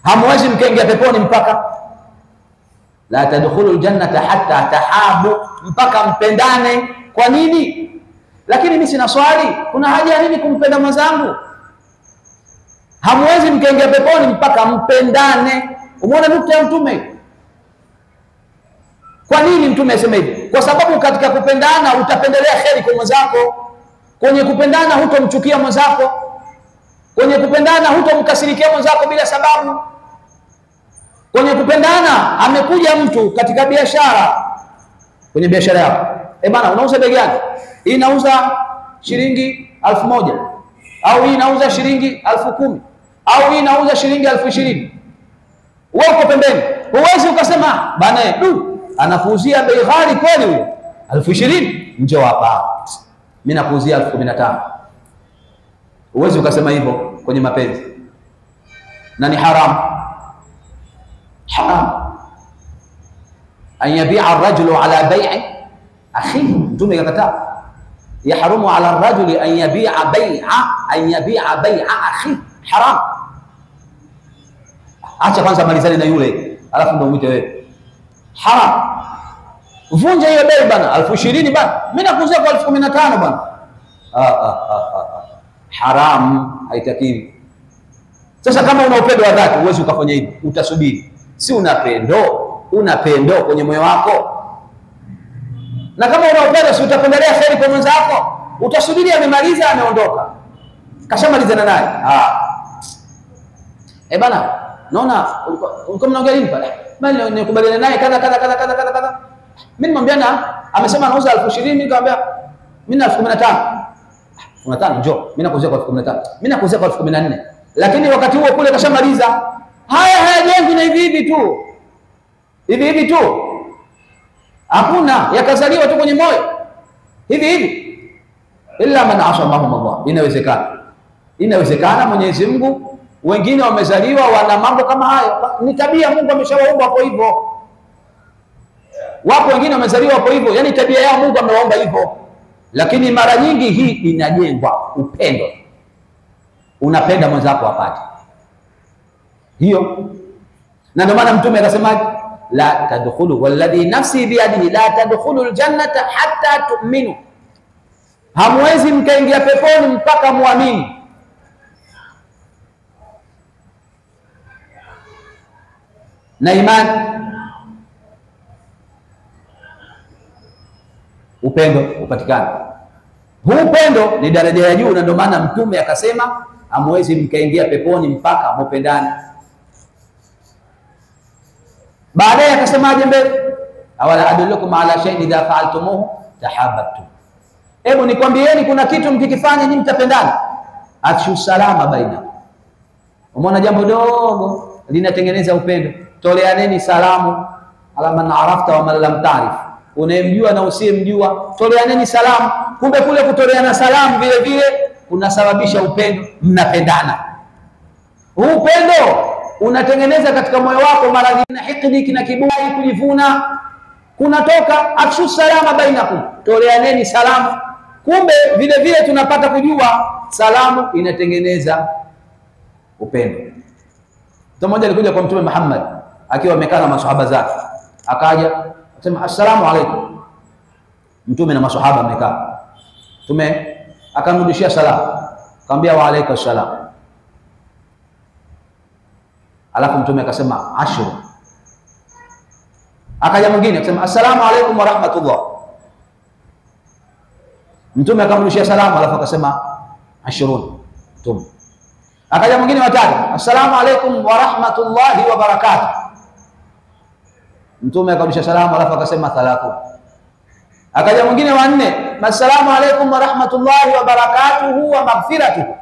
hamwezi mkaingia peponi mpaka la tadkhulu ljannata hatta tahabu, mpaka mpendane. Kwa nini? Lakini mimi sina swali, kuna haja ya nini kumpenda mwenzangu? Hamwezi mkaingia peponi mpaka mpendane. Umeona nukta ya Mtume? Kwa nini Mtume asema hivi? Kwa sababu katika kupendana utapendelea kheri kwa mwenzako, kwenye kupendana hutomchukia mwenzako, kwenye kupendana hutomkasirikia mwenzako bila sababu, kwenye kupendana. Amekuja mtu katika biashara, kwenye biashara yako, eh bana, unauza bei gani? Hii inauza shilingi alfu moja au hii inauza shilingi alfu kumi au hii inauza shilingi elfu ishirini uko pembeni, huwezi ukasema bana, du anakuuzia bei ghali kweli huyo, elfu ishirini njoo hapa, mimi nakuuzia elfu kumi na tano Huwezi ukasema hivyo kwenye mapenzi, na ni haramu, haramu an yabia arrajulu ala bai'i akhihi. Mtume kakataa yahrumu ala rajuli an yabia bai'a an yabia bai'a akhi, haram. Acha kwanza malizane na yule, alafu ndio uite wewe. Haram, vunja hiyo bei bana, elfu ishirini bana, mimi nakuuzia kwa elfu kumi na tano bana. Ah, ah, ah, ah. Haram, haitakiwi. Sasa kama una upendo wa dhati, huwezi ukafanya hivi, utasubiri. Si una pendo, una pendo kwenye moyo wako na kama una upendo si utapendelea heri kwa mwenzako, utasubiri amemaliza, ameondoka, kashamalizana naye. Ah, eh bana, naona ulikuwa mnaongea nini pale? Bali nikubaliana naye kadha kadha kadha kadha kadha kadha. Mimi nimwambia na amesema anauza elfu ishirini nikamwambia mimi na elfu kumi na tano. Elfu kumi na tano njoo, mimi nakuuzia kwa elfu kumi na tano. Mimi nakuuzia kwa elfu kumi na nne. Lakini wakati huo kule kashamaliza. Haya hayajengwi na hivi hivi tu, hivi hivi tu. Hakuna, yakazaliwa tu kwenye moyo. Hivi hivi, illa man asamahum Allah. Inawezekana, inawezekana Mwenyezi Mungu, wengine wamezaliwa wana mambo kama hayo, ni tabia Mungu ameshawaumba hapo hivyo. Wapo wengine wamezaliwa hapo hivyo, yani tabia yao Mungu amewaumba hivyo, lakini mara nyingi hii inajengwa upendo, unapenda mwenzako apate hiyo, na ndio maana Mtume akasemaje? La tadkhulu walladhi nafsi biyadihi la tadkhulu aljannata hatta tu'minu, hamwezi mkaingia peponi mpaka muamini. Na imani, upendo upatikana. Huu upendo ni daraja ya juu, na ndio maana Mtume akasema hamwezi mkaingia peponi mpaka mupendane. Baadaye akasemaje mbele, awala adullukum ala shay'in idha fa'altumuhu tahabbtum, hebu nikwambieni, kuna kitu mkikifanya nyinyi mtapendana. Afshu salama baina, umeona jambo dogo linatengeneza upendo. Toleaneni salamu, ala man arafta wa man lam ta'rif, unayemjua na usiyemjua, toleaneni salamu. Kumbe kule kutoleana salamu vile vile kunasababisha upendo, mnapendana. Huu upendo unatengeneza katika moyo wako maradhi na hikdi na kiburi, kujivuna, kunatoka. Afshu salama bainakum, toleaneni salamu. Kumbe vile vile tunapata kujua salamu inatengeneza upendo. Mtu mmoja alikuja kwa Mtume Muhammad akiwa amekaa na maswahaba zake, akaja akasema assalamu alaikum. Mtume na maswahaba amekaa, Mtume akamrudishia salamu, akamwambia wa alaika salam. Alafu Mtume akasema ashru. Akaja mwingine akasema assalamu alaikum wa rahmatullah. Mtume akamrudishia salamu, alafu akasema ashrun. Mtume akaja mwingine watatu, assalamu alaikum wa rahmatullahi wa barakatuh. Mtume akarudisha salamu, alafu akasema thalathu. Akaja mwingine wa nne, assalamu alaikum wa rahmatullahi wa maghfiratuhu.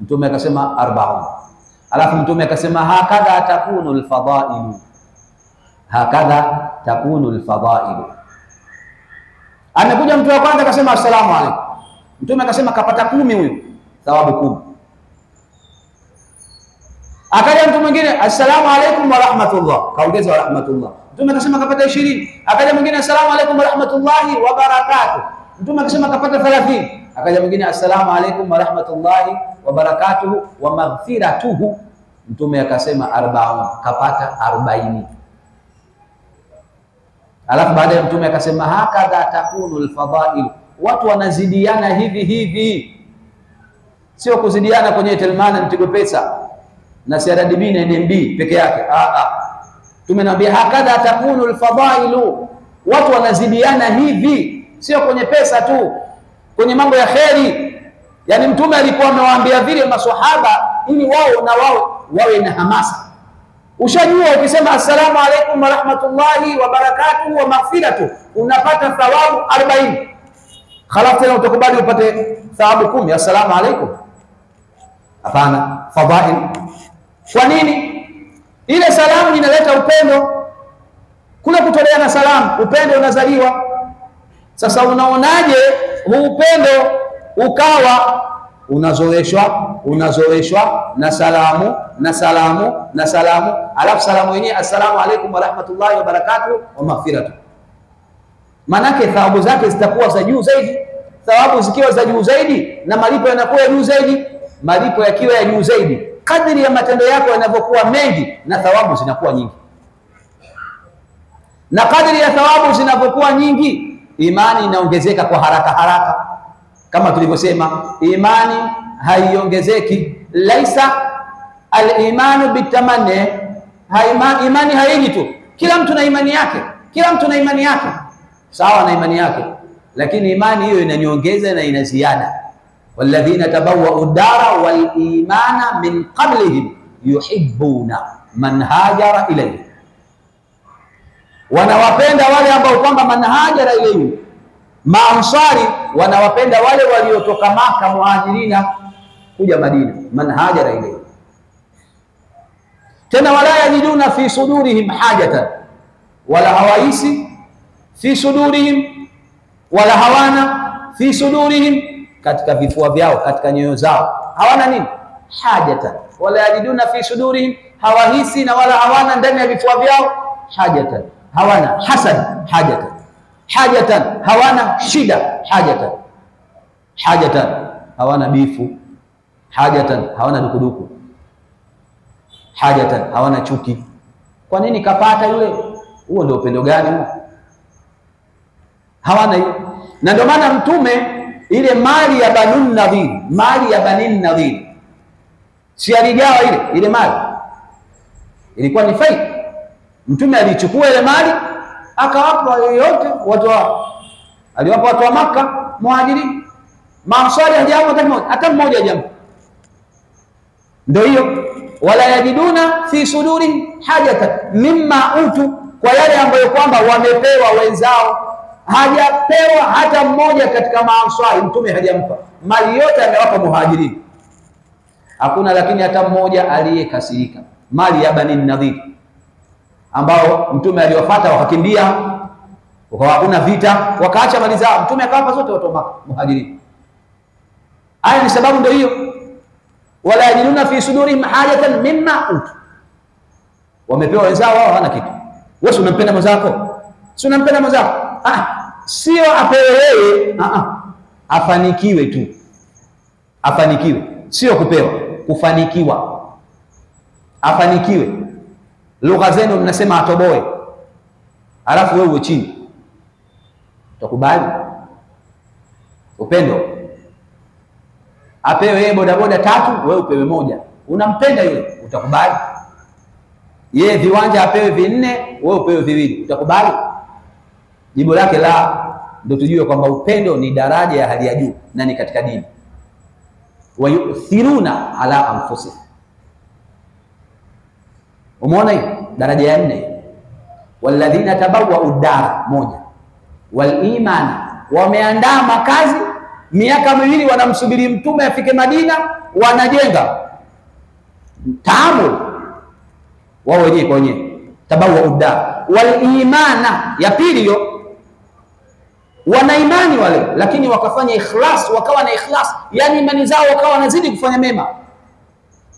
Mtume akasema arbaun. Alafu Mtume akasema hakadha takunu lfadailu, hakadha takunu lfadailu. Amekuja mtu wa kwanza akasema assalamu alaikum, Mtume akasema kapata kumi huyu, thawabu kumi. Akaja mtu mwingine assalamu alaikum wa rahmatullah, kaongeza wa rahmatullah. Mtume akasema kapata ishirini. Akaja mwingine assalamu alaikum wa rahmatullahi wa barakatuh, Mtume akasema kapata thelathini. Akaja mwingine assalamu alaikum wa rahmatullahi wa maghfiratuhu, Mtume akasema arbaun, kapata arobaini. Alafu baada baadaye Mtume akasema hakadha takunu alfadail, watu wanazidiana hivi hivi, sio kuzidiana kwenye telmana mtigo pesa na CRDB na NMB peke yake. Ah, ah. Tumenambia hakadha takunu alfadailu, watu wanazidiana hivi, sio kwenye pesa tu, kwenye mambo ya kheri. Yani Mtume alikuwa amewaambia vile maswahaba ili wao na wao wawe na hamasa. Ushajua, ukisema assalamu alaikum warahmatullahi wabarakatuhu wa maghfiratu unapata thawabu 40. Halafu tena utakubali upate thawabu kumi. Assalamu alaikum? Hapana, fadhail. Kwa nini? Ile salamu inaleta upendo, kule kutolea na salamu, upendo unazaliwa. Sasa unaonaje huu upendo ukawa unazoeshwa unazoeshwa na salamu na salamu na salamu, alafu salamu yenyewe assalamu alaikum warahmatullahi wabarakatuh wa maghfiratu. Maanake thawabu zake zitakuwa za juu zaidi. Thawabu zikiwa za juu zaidi na malipo yanakuwa ya juu zaidi, malipo yakiwa ya juu zaidi, kadri ya matendo yako yanavyokuwa mengi na thawabu zinakuwa nyingi, na kadri ya thawabu zinavyokuwa nyingi, imani inaongezeka kwa haraka haraka kama tulivyosema, imani haiongezeki. Laisa alimanu bitamanni, imani haiji tu. Kila mtu na imani yake, kila mtu na imani yake, sawa na imani yake, lakini imani hiyo inaniongeza na ina ziada. Tabawwa'u dara wal imana min qablihim yuhibbuna man hajara ilayhi, wanawapenda wale ambao kwamba man hajara ilayhi Maansari wanawapenda wale waliotoka Maka, muhajirina kuja Madina, man hajara ilayhi. Tena wala yajiduna fi sudurihim hajatan, wala hawahisi fi sudurihim, wala hawana fi sudurihim, katika vifua vyao, katika nyoyo zao. Hawana nini? Hajatan, wala yajiduna fi sudurihim, hawahisi na wala hawana ndani ya vifua vyao hajatan, hawana. Hasad, hajatan hajatan hawana shida, hajatan hajatan hawana bifu, hajatan hawana dukuduku, hajatan hawana chuki. Kwa nini kapata yule? Huo ndio upendo gani huo? Hawana hiyo, na ndio maana Mtume ile mali ya Banu Nadhir, mali ya Bani Nadhir si aligawa ile ile mali, ilikuwa ni faida. Mtume alichukua ile mali akawapa yoyote watu wa aliwapa watu wa Makka muhajiri, maansari hajampa hata mmoja hajampa. Ndio hiyo wala yajiduna fi suduri hajata mimma utu, kwa yale ambayo kwamba wamepewa wenzao. Hajapewa hata mmoja katika maanswari, mtume hajampa. Mali yote, amewapa muhajirini, hakuna lakini hata mmoja aliyekasirika. Mali ya Bani Nadhir ambao mtume aliwafuata wakakimbia, ukawa hakuna vita, wakaacha mali zao, mtume akawapa zote watu wa muhajirini. Aya ni sababu ndio hiyo, wala yajiduna fi sudurihim hajatan mimma utu, wamepewa wenzao, wao hawana kitu. Wewe unampenda mwenzako, si unampenda mwenzako, ah, sio apewe yeye, ah, ah, afanikiwe tu, afanikiwe, sio kupewa, kufanikiwa, afanikiwe. Lugha zenu mnasema atoboe, alafu wewe uwe chini, utakubali? Upendo? Apewe yeye bodaboda tatu, wewe upewe moja, unampenda yule, utakubali? Yeye viwanja apewe vinne, wewe upewe viwili, utakubali? Jibu lake la, ndio tujue kwamba upendo ni daraja ya hali ya juu na ni katika dini. Wayuthiruna ala anfusihim, umeona hii daraja ya nne. Walladhina tabawwau dara moja, walimana, wameandaa makazi miaka miwili wanamsubiri mtume afike Madina, wanajenga. Taamul. Wao wenyewe kwa wenyewe, tabawa dara walimana. Ya pili hiyo, wana imani wale, lakini wakafanya ikhlas, wakawa na ikhlas, yani imani zao wakawa wanazidi kufanya mema.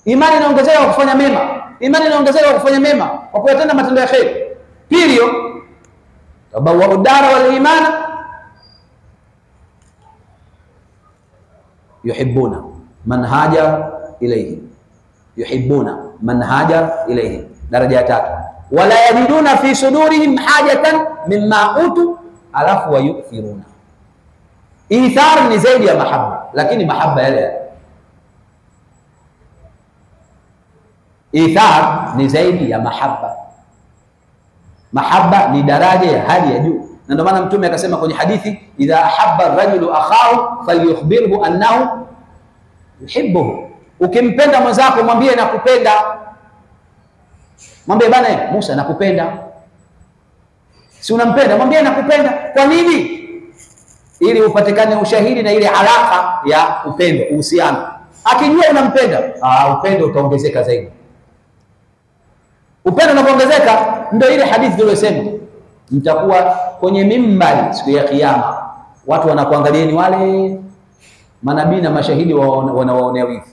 Imani inaongezeka kwa kufanya mema, imani inaongezeka kwa kufanya mema, kwa kuyatenda matendo ya kheri. Pili tabawa udara walimana yuhibbuna man haja ilayhi, yuhibbuna man haja ilayhi. Daraja ya tatu, wala yajiduna fi sudurihim hajatan mimma utu, alafu wayukthiruna. Ithar ni zaidi ya mahaba, lakini mahaba yale yale. Ithar ni zaidi ya mahaba, mahaba ni daraja ya hali ya juu na ndio maana Mtume akasema kwenye hadithi, idha ahabba rajulu akhahu falyukhbirhu annahu yuhibbuhu, ukimpenda mwenzako mwambie nakupenda. Mwambie bana, Musa nakupenda. Si unampenda? Mwambie nakupenda. Kwa nini? Ili upatikane ushahidi na ile alaka ya upendo, uhusiano. Akijua unampenda, ah, upendo utaongezeka zaidi. Upendo unapoongezeka, ndio ile hadithi tuliyosema mtakuwa kwenye mimbari siku ya Kiyama, watu wanakuangalieni, wale manabii na mashahidi wanawaonea wivu.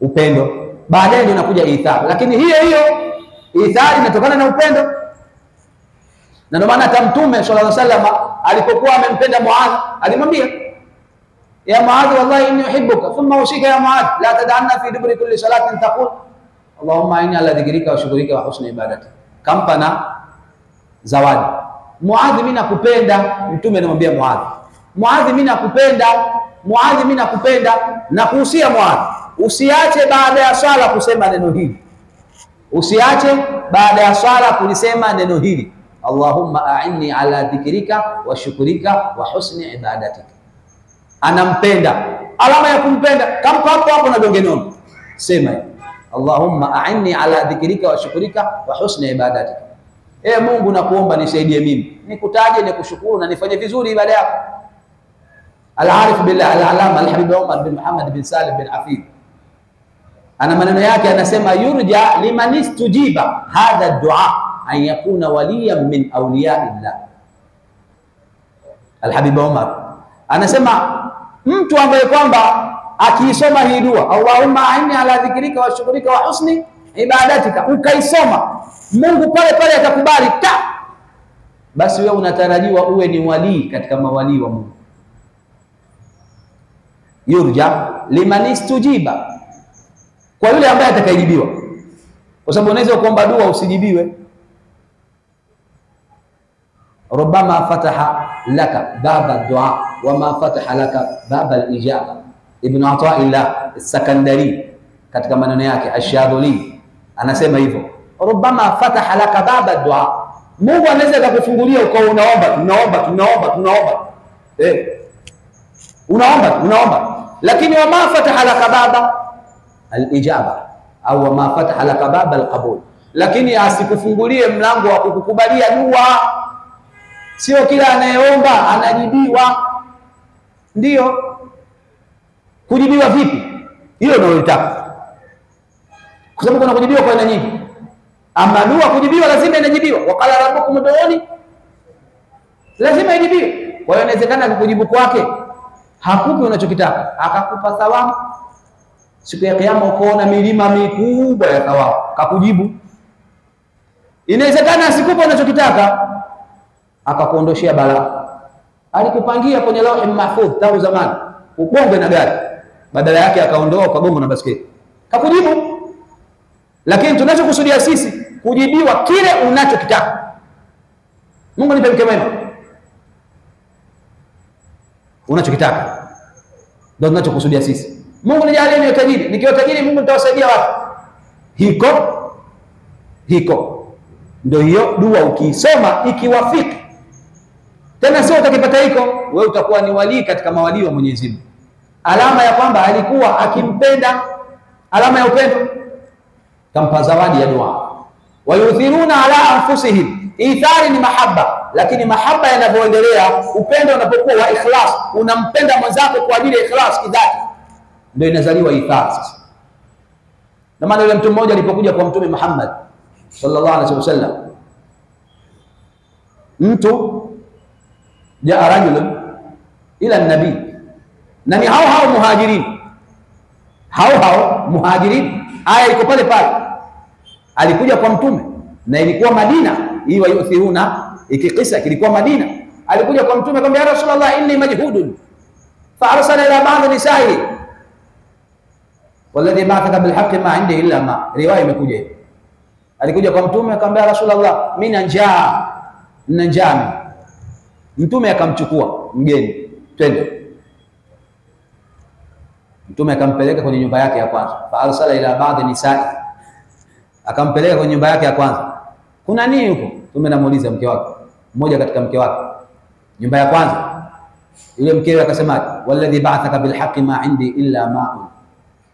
Upendo baadaye ndio inakuja ithari, lakini hiyo hiyo ithari inatokana na upendo, na ndio maana hata Mtume sallallahu alaihi wasallam alipokuwa amempenda Muadh alimwambia, ya Muadh, wallahi inni uhibbuka thumma usika ya Muadh la tad'anna fi dubri kulli salatin taqul allahumma inni ala dhikrika wa shukrika wa husni ibadati, kampa na zawadi. Muadh, mimi nakupenda. Mtume anamwambia Muadh, Muadh, mimi nakupenda. Muadh, mimi nakupenda na kuhusia Muadhi, usiache baada ya swala kusema neno hili, usiache baada ya swala kulisema neno hili, Allahumma a'inni ala dhikrika wa shukrika wa husni ibadatika. Anampenda, alama ya kumpenda kampa hapo hapo na donge nono, sema Allahumma a'inni ala dhikrika wa shukrika wa husni ibadatika E Mungu, nakuomba nisaidie mimi nikutaje, nikushukuru na nifanye vizuri ibada yako. Al-Arif billah al-Alama al-Habib Umar bin Muhammad bin Salim bin Hafidh ana maneno yake, anasema yurja liman istujiba hadha dua an yakuna waliyan min awliyaillah. Alhabib Omar anasema mtu ambaye kwamba akiisoma hii dua Allahumma aini ala dhikrika wa shukrika wa husni ibadatika, ukaisoma Mungu pale pale atakubali ta, basi wewe unatarajiwa uwe ni walii katika mawalii wa Mungu. Yurja liman istujiba, kwa yule ambaye atakayejibiwa, kwa sababu unaweza kuomba dua usijibiwe. ربما فتح لك باب الدعاء وما فتح لك باب الإجابة. ابن عطاء الله السكندري كتك من نياك الشاذلي. أنا سيما يفو. ربما فتح لك باب الدعاء. مو نزل لك فنقولي وكو نوبة نوبة نوبة نوبة إيه؟ ونوبة لكن وما فتح لك باب الإجابة أو وما فتح لك باب القبول. لكن يا سيكو فنقولي ملانقو نوبة Sio kila anayeomba anajibiwa. Ndiyo, kujibiwa vipi? Hilo nalolitaka, kwa sababu kuna kujibiwa kwa aina nyingi ama dua kujibiwa lazima inajibiwa. Wakala rabbukum ud'uni lazima ijibiwe. Kwa hiyo inawezekana kukujibu kwake hakupi unachokitaka, akakupa thawabu siku ya Kiyama, ukoona milima mikubwa ya thawabu, kakujibu. Inawezekana asikupe unachokitaka, akakuondoshea balaa. Alikupangia kwenye lauhi mahfudh tangu zamani ugongwe na gari, badala yake akaondoa ukagongwa na baskeli, kakujibu. Lakini tunachokusudia sisi kujibiwa kile unachokitaka. Mungu nipe mke mwema, unachokitaka ndio tunachokusudia sisi. Mungu nijalie niwe tajiri, nikiwa tajiri Mungu nitawasaidia watu. Hiko hiko ndio hiyo dua, ukiisoma ikiwafiki, tena sio utakipata hiko, wewe utakuwa ni walii katika mawalii wa Mwenyezi Mungu, alama ya kwamba alikuwa akimpenda, alama ya upendo, kampa zawadi ya dua. Wayuthiruna ala anfusihim, ithari ni mahaba, lakini mahaba yanavyoendelea, upendo unapokuwa wa ikhlas, unampenda mwenzako kwa ajili ya ikhlas kidhati ndio inazaliwa ithari. sasa. Na maana yule mtu mmoja alipokuja kwa Mtume Muhammad sallallahu alaihi wasallam, mtu jaa rajulun ila nabii, na ni hao hao muhajirin, hao hao muhajirin, aya iko pale pale, alikuja kwa Mtume na ilikuwa Madina. Hii, wayuthiruna ikikisa kilikuwa Madina. Alikuja kwa Mtume akamwambia, ya Rasulullah, inni majhudun. Fa arsala ila ba'd nisa'i. Walladhi ba'athaka bilhaqqi ma indi illa ma. Riwaya imekuja. Alikuja kwa mtume akamwambia Rasulullah, mimi na njaa, nina njaa. Mtume akamchukua mgeni, twende. Mtume akampeleka kwenye nyumba yake ya kwanza, fa arsala ila baadhi nisa'i, akampeleka kwenye nyumba yake ya kwanza. Kuna nini huko? Mtume anamuuliza mke wake, mmoja katika mke wake, nyumba ya kwanza. Yule mkewe akasema, walladhi ba'athaka bilhaqi ma indi illa ma'un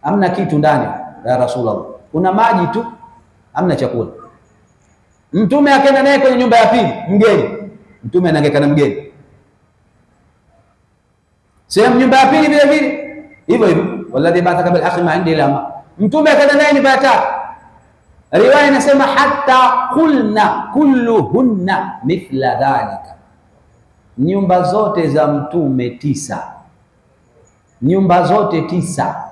amna kitu ndani ya Rasulullah, kuna maji tu, amna chakula. Mtume akaenda naye kwenye nyumba ya pili, mgeni. Mtume anaangaika na mgeni, sehemu nyumba ya pili vile vile. Hivyo hivyo, walladhi ba'athaka bil haqqi ma indi lama. Mtume akaenda naye nyumba ya tatu, riwaya inasema hatta qulna kulluhunna mithla dhalika, nyumba zote za mtume tisa, nyumba zote tisa.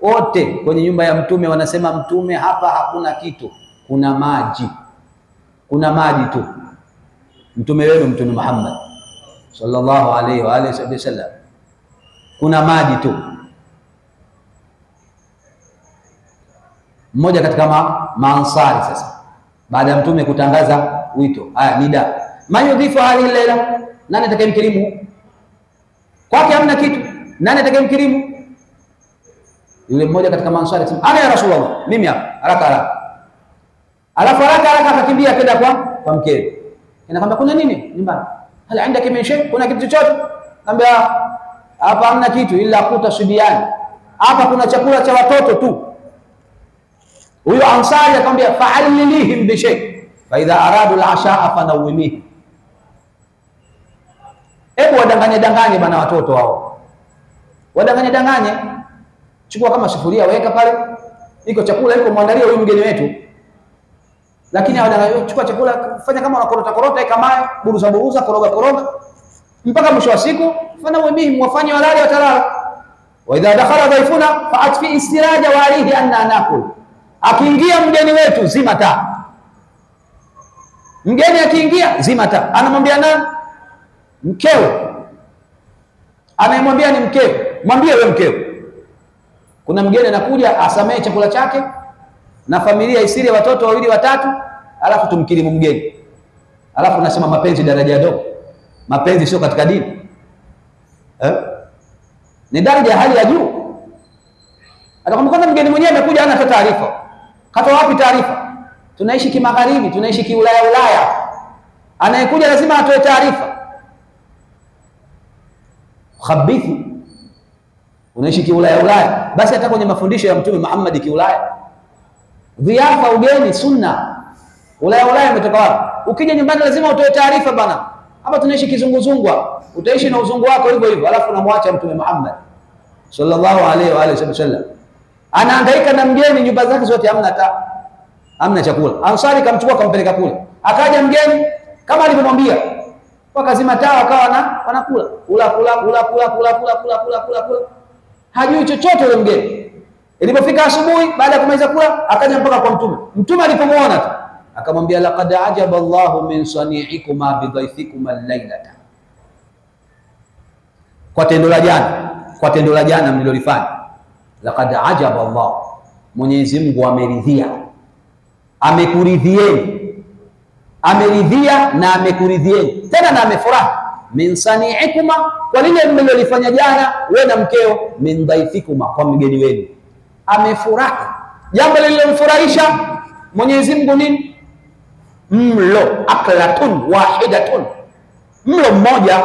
Wote kwenye nyumba ya mtume wanasema, mtume, hapa hakuna kitu, kuna maji, kuna maji tu. Mtume wenu Mtume Muhammad sallallahu alaihi wa alihi wasallam, kuna maji tu. Mmoja katika ma, maansari sasa, baada ya mtume kutangaza wito, haya nida, mayudhifu hadhihi laila, nani atakayemkirimu? Kwake? Hamna kitu, nani atakayemkirimu? Yule mmoja katika maansari akasema, ana ya Rasulullah, mimi hapa, haraka haraka. Alafu haraka haraka akakimbia kenda kwa kwa mkewe, anakwambia kuna nini nyumbani? hal indaki min shay, kuna kitu chochote? Kaambia hapa hamna kitu, ila kuta subiani, hapa kuna chakula cha watoto tu. Huyo ansari akamwambia, fa'allilihim bi shay fa idha aradu al-ashaa fanawwimihi, hebu wadanganye danganye bana watoto hao, wadanganye danganye Chukua kama sufuria weka pale, iko chakula iko mwandalie huyu mgeni wetu. Lakini chukua chakula, fanya kama unakorota korota, eka mayo, buruza buruza, koroga koroga, mpaka mwisho wa siku fana webihi, mwafanye walali watalala. Wa idha dakhala dhaifuna fa atfi istiraja wa alihi anna nakul, akiingia mgeni wetu zima taa. Mgeni akiingia zima taa, anamwambia nani? Mkeo. anayemwambia ni mkeo. mwambie wewe mkeo, kuna mgeni anakuja asamehe chakula chake na familia isiri watoto wawili watatu, alafu tumkirimu mgeni, alafu nasema mapenzi daraja dogo. Mapenzi sio katika dini eh? Ni daraja ya hali ya juu. Atakwambia mgeni mwenyewe amekuja hana taarifa. Katoa wapi taarifa? Tunaishi kimagharibi, tunaishi kiulaya Ulaya, anayekuja lazima atoe taarifa. Khabithi unaishi kiulaya Ulaya, basi hata kwenye mafundisho ya Mtume Muhammad kiulaya, dhiafa ugeni sunna. Ulaya Ulaya umetoka wapi? Ukija nyumbani lazima utoe taarifa bana, hapa tunaishi kizunguzungwa, utaishi na uzungu wako hivyo hivyo, alafu unamwacha Mtume Muhammad sallallahu alaihi wa alihi wasallam anahangaika na mgeni, nyumba zake zote hamna taa, hamna chakula. Ansari kamchukua kampeleka kule, akaja mgeni kama alivyomwambia wakazima taa, wakawa na wanakula kula kula kula kula kula kula kula kula kula kula, hajui chochote yule mgeni. Ilipofika asubuhi, baada ya kumaliza kula, akaja mpaka kwa Mtume. Mtume alipomwona tu akamwambia, laqad ajaba Allahu min sani'ikuma bidhaifikuma lailata, kwa tendo la jana, kwa tendo la jana mlilolifanya. Laqad ajaba Allah, Mwenyezi Mungu ameridhia, amekuridhieni, ameridhia na amekuridhieni. Tena na amefurahi. Min sani'ikuma, kwa lile mlilolifanya jana, we na mkeo, min dhaifikuma, kwa mgeni wenu amefurahi jambo lililomfurahisha Mwenyezi Mungu nini? Mlo aklatun wahidatun, mlo mmoja.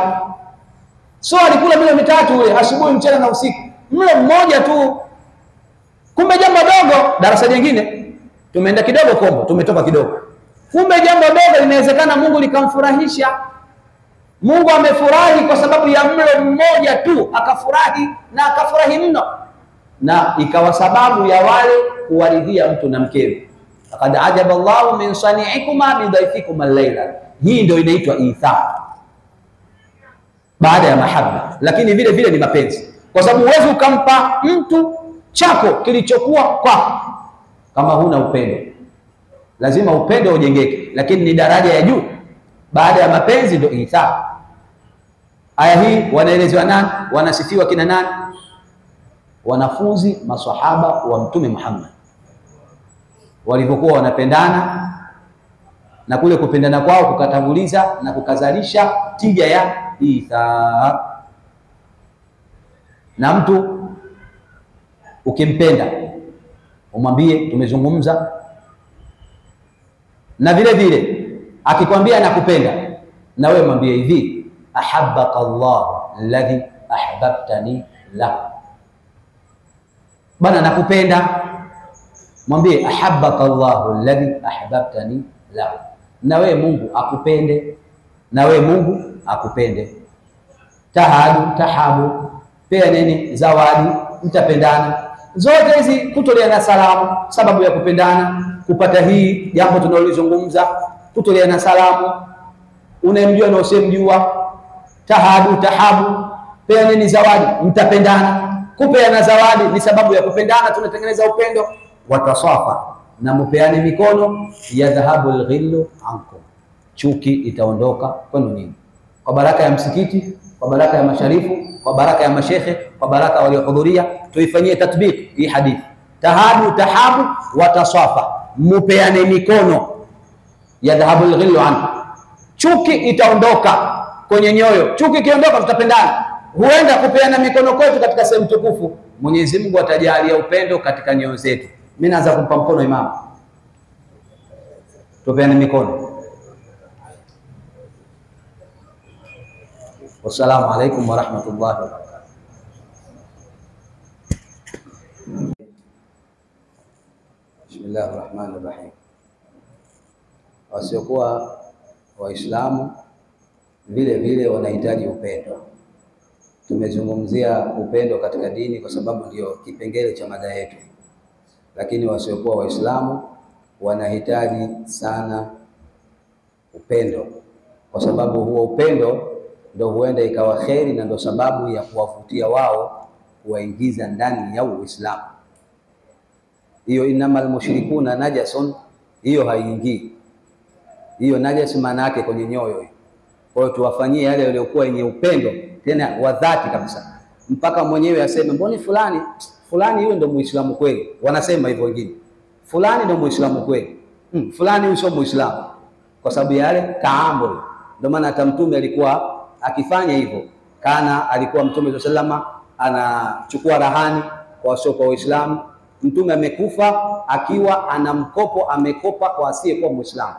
So alikula milo mitatu ule, asubuhi, mchana na usiku, mlo mmoja tu. Kumbe jambo dogo. Darasa jingine tumeenda kidogo kombo, tumetoka kidogo. Kumbe jambo dogo linawezekana Mungu likamfurahisha. Mungu amefurahi kwa sababu ya mlo mmoja tu, akafurahi na akafurahi mno na ikawa sababu ya wale kuwaridhia mtu na mkewe. Laqad ajaba Allahu min sani'ikuma bidhaifikuma al-laila. Hii ndio inaitwa ithar baada ya mahaba, lakini vile vile ni mapenzi, kwa sababu huwezi ukampa mtu chako kilichokuwa kwako kama huna upendo. Lazima upendo ujengeke, lakini ni daraja ya juu. Baada ya mapenzi ndio ithar. Aya hii wanaelezewa nani? Wanasifiwa kina nani? Wanafunzi maswahaba wa Mtume Muhammad. Walivyokuwa wanapendana, na kule kupendana kwao kukatanguliza na kukazalisha tija ya itha. Na mtu ukimpenda umwambie tumezungumza, na vile vile akikwambia nakupenda, na wewe mwambie hivi, ahabbaka Allah alladhi ahbabtani lahu Bana, nakupenda, mwambie ahabbaka Allahu alladhi ahbabtani lahu, na wewe Mungu akupende, na wewe Mungu akupende. Tahadu tahabu, pea nini? Zawadi, mtapendana. Zote hizi kutoleana salamu, sababu ya kupendana, kupata hii jambo tunalolizungumza, kutoleana salamu, unayemjua na usiyemjua. Tahadu tahabu, pea nini? Zawadi, mtapendana kupeana zawadi ni sababu ya kupendana, tunatengeneza upendo. Watasafa, na mupeane mikono. yadhhabu lghillu ankum, chuki itaondoka kwenu nyinyi, kwa baraka ya msikiti, kwa baraka ya masharifu, kwa baraka ya mashekhe, kwa baraka waliohudhuria. Tuifanyie tatbiq hii hadithi, tahabu tahabu, watasafa, mupeane mikono. yadhhabu lghillu ankum, chuki itaondoka kwenye nyoyo. Chuki ikiondoka, tutapendana huenda kupeana mikono kwetu katika sehemu tukufu, Mwenyezi Mungu atajalia upendo katika nyoyo zetu. Mimi naanza kumpa mkono imamu, tupeane mikono. Wassalamu alaikum warahmatullahi wabarakatuh. Bismillahir rahmanir rahim. Wasiokuwa Waislamu vile vile wanahitaji upendo. Tumezungumzia upendo katika dini kwa sababu ndio kipengele cha mada yetu, lakini wasiokuwa Waislamu wanahitaji sana upendo, kwa sababu huo upendo ndio huenda ikawa kheri na ndio sababu ya kuwavutia wao kuwaingiza ndani ya Uislamu. Hiyo innamal mushrikuna najasun, hiyo haiingii hiyo najasi, maana yake kwenye nyoyo. Kwa hiyo tuwafanyie yale yaliyokuwa yenye upendo tena wa dhati kabisa, mpaka mwenyewe aseme mboni fulani fulani, yule ndio muislamu kweli. Wanasema hivyo wengine, fulani ndio muislamu kweli. Hmm, fulani huyo sio muislamu, kwa sababu yale taamul. Ndio maana hata mtume alikuwa akifanya hivyo, kana alikuwa mtume sallama anachukua rahani kwa wasio kwa Uislamu. Mtume amekufa akiwa ana mkopo amekopa kwa asiyekuwa muislamu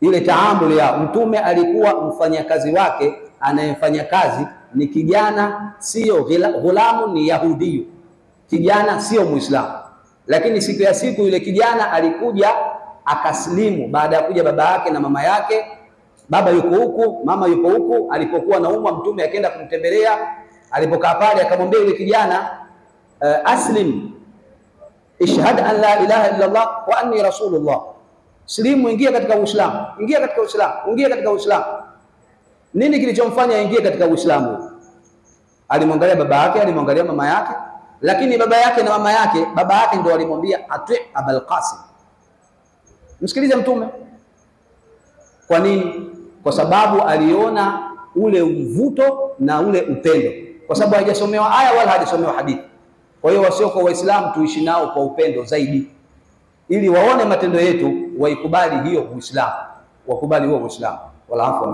ile taamuli ya mtume alikuwa mfanyakazi wake anayefanya kazi ni kijana, sio ghulamu, ni yahudiyu, kijana sio muislamu. Lakini siku ya siku yule kijana alikuja akaslimu baada ya kuja baba yake na mama yake. Baba yuko huku, mama yuko huku. Alipokuwa naumwa, mtume akaenda kumtembelea. Alipokaa pale, akamwambia yule kijana uh, aslim ishhad an la ilaha illa Allah wa anni rasulullah Silimu, ingia katika Uislamu, ingia katika Uislamu, ingia katika Uislamu. Nini kilichomfanya aingie katika Uislamu? Alimwangalia baba yake, alimwangalia mama yake, lakini baba yake na mama yake, baba yake ndio alimwambia atwe Abul Qasim, msikilize Mtume. Kwa nini? Kwa sababu aliona ule mvuto na ule upendo, kwa sababu hajasomewa aya wala hajasomewa hadithi. Kwa hiyo wasiokuwa Waislamu tuishi nao kwa upendo zaidi, ili waone matendo yetu, waikubali hiyo Uislamu, wakubali huo Uislamu. wala hapo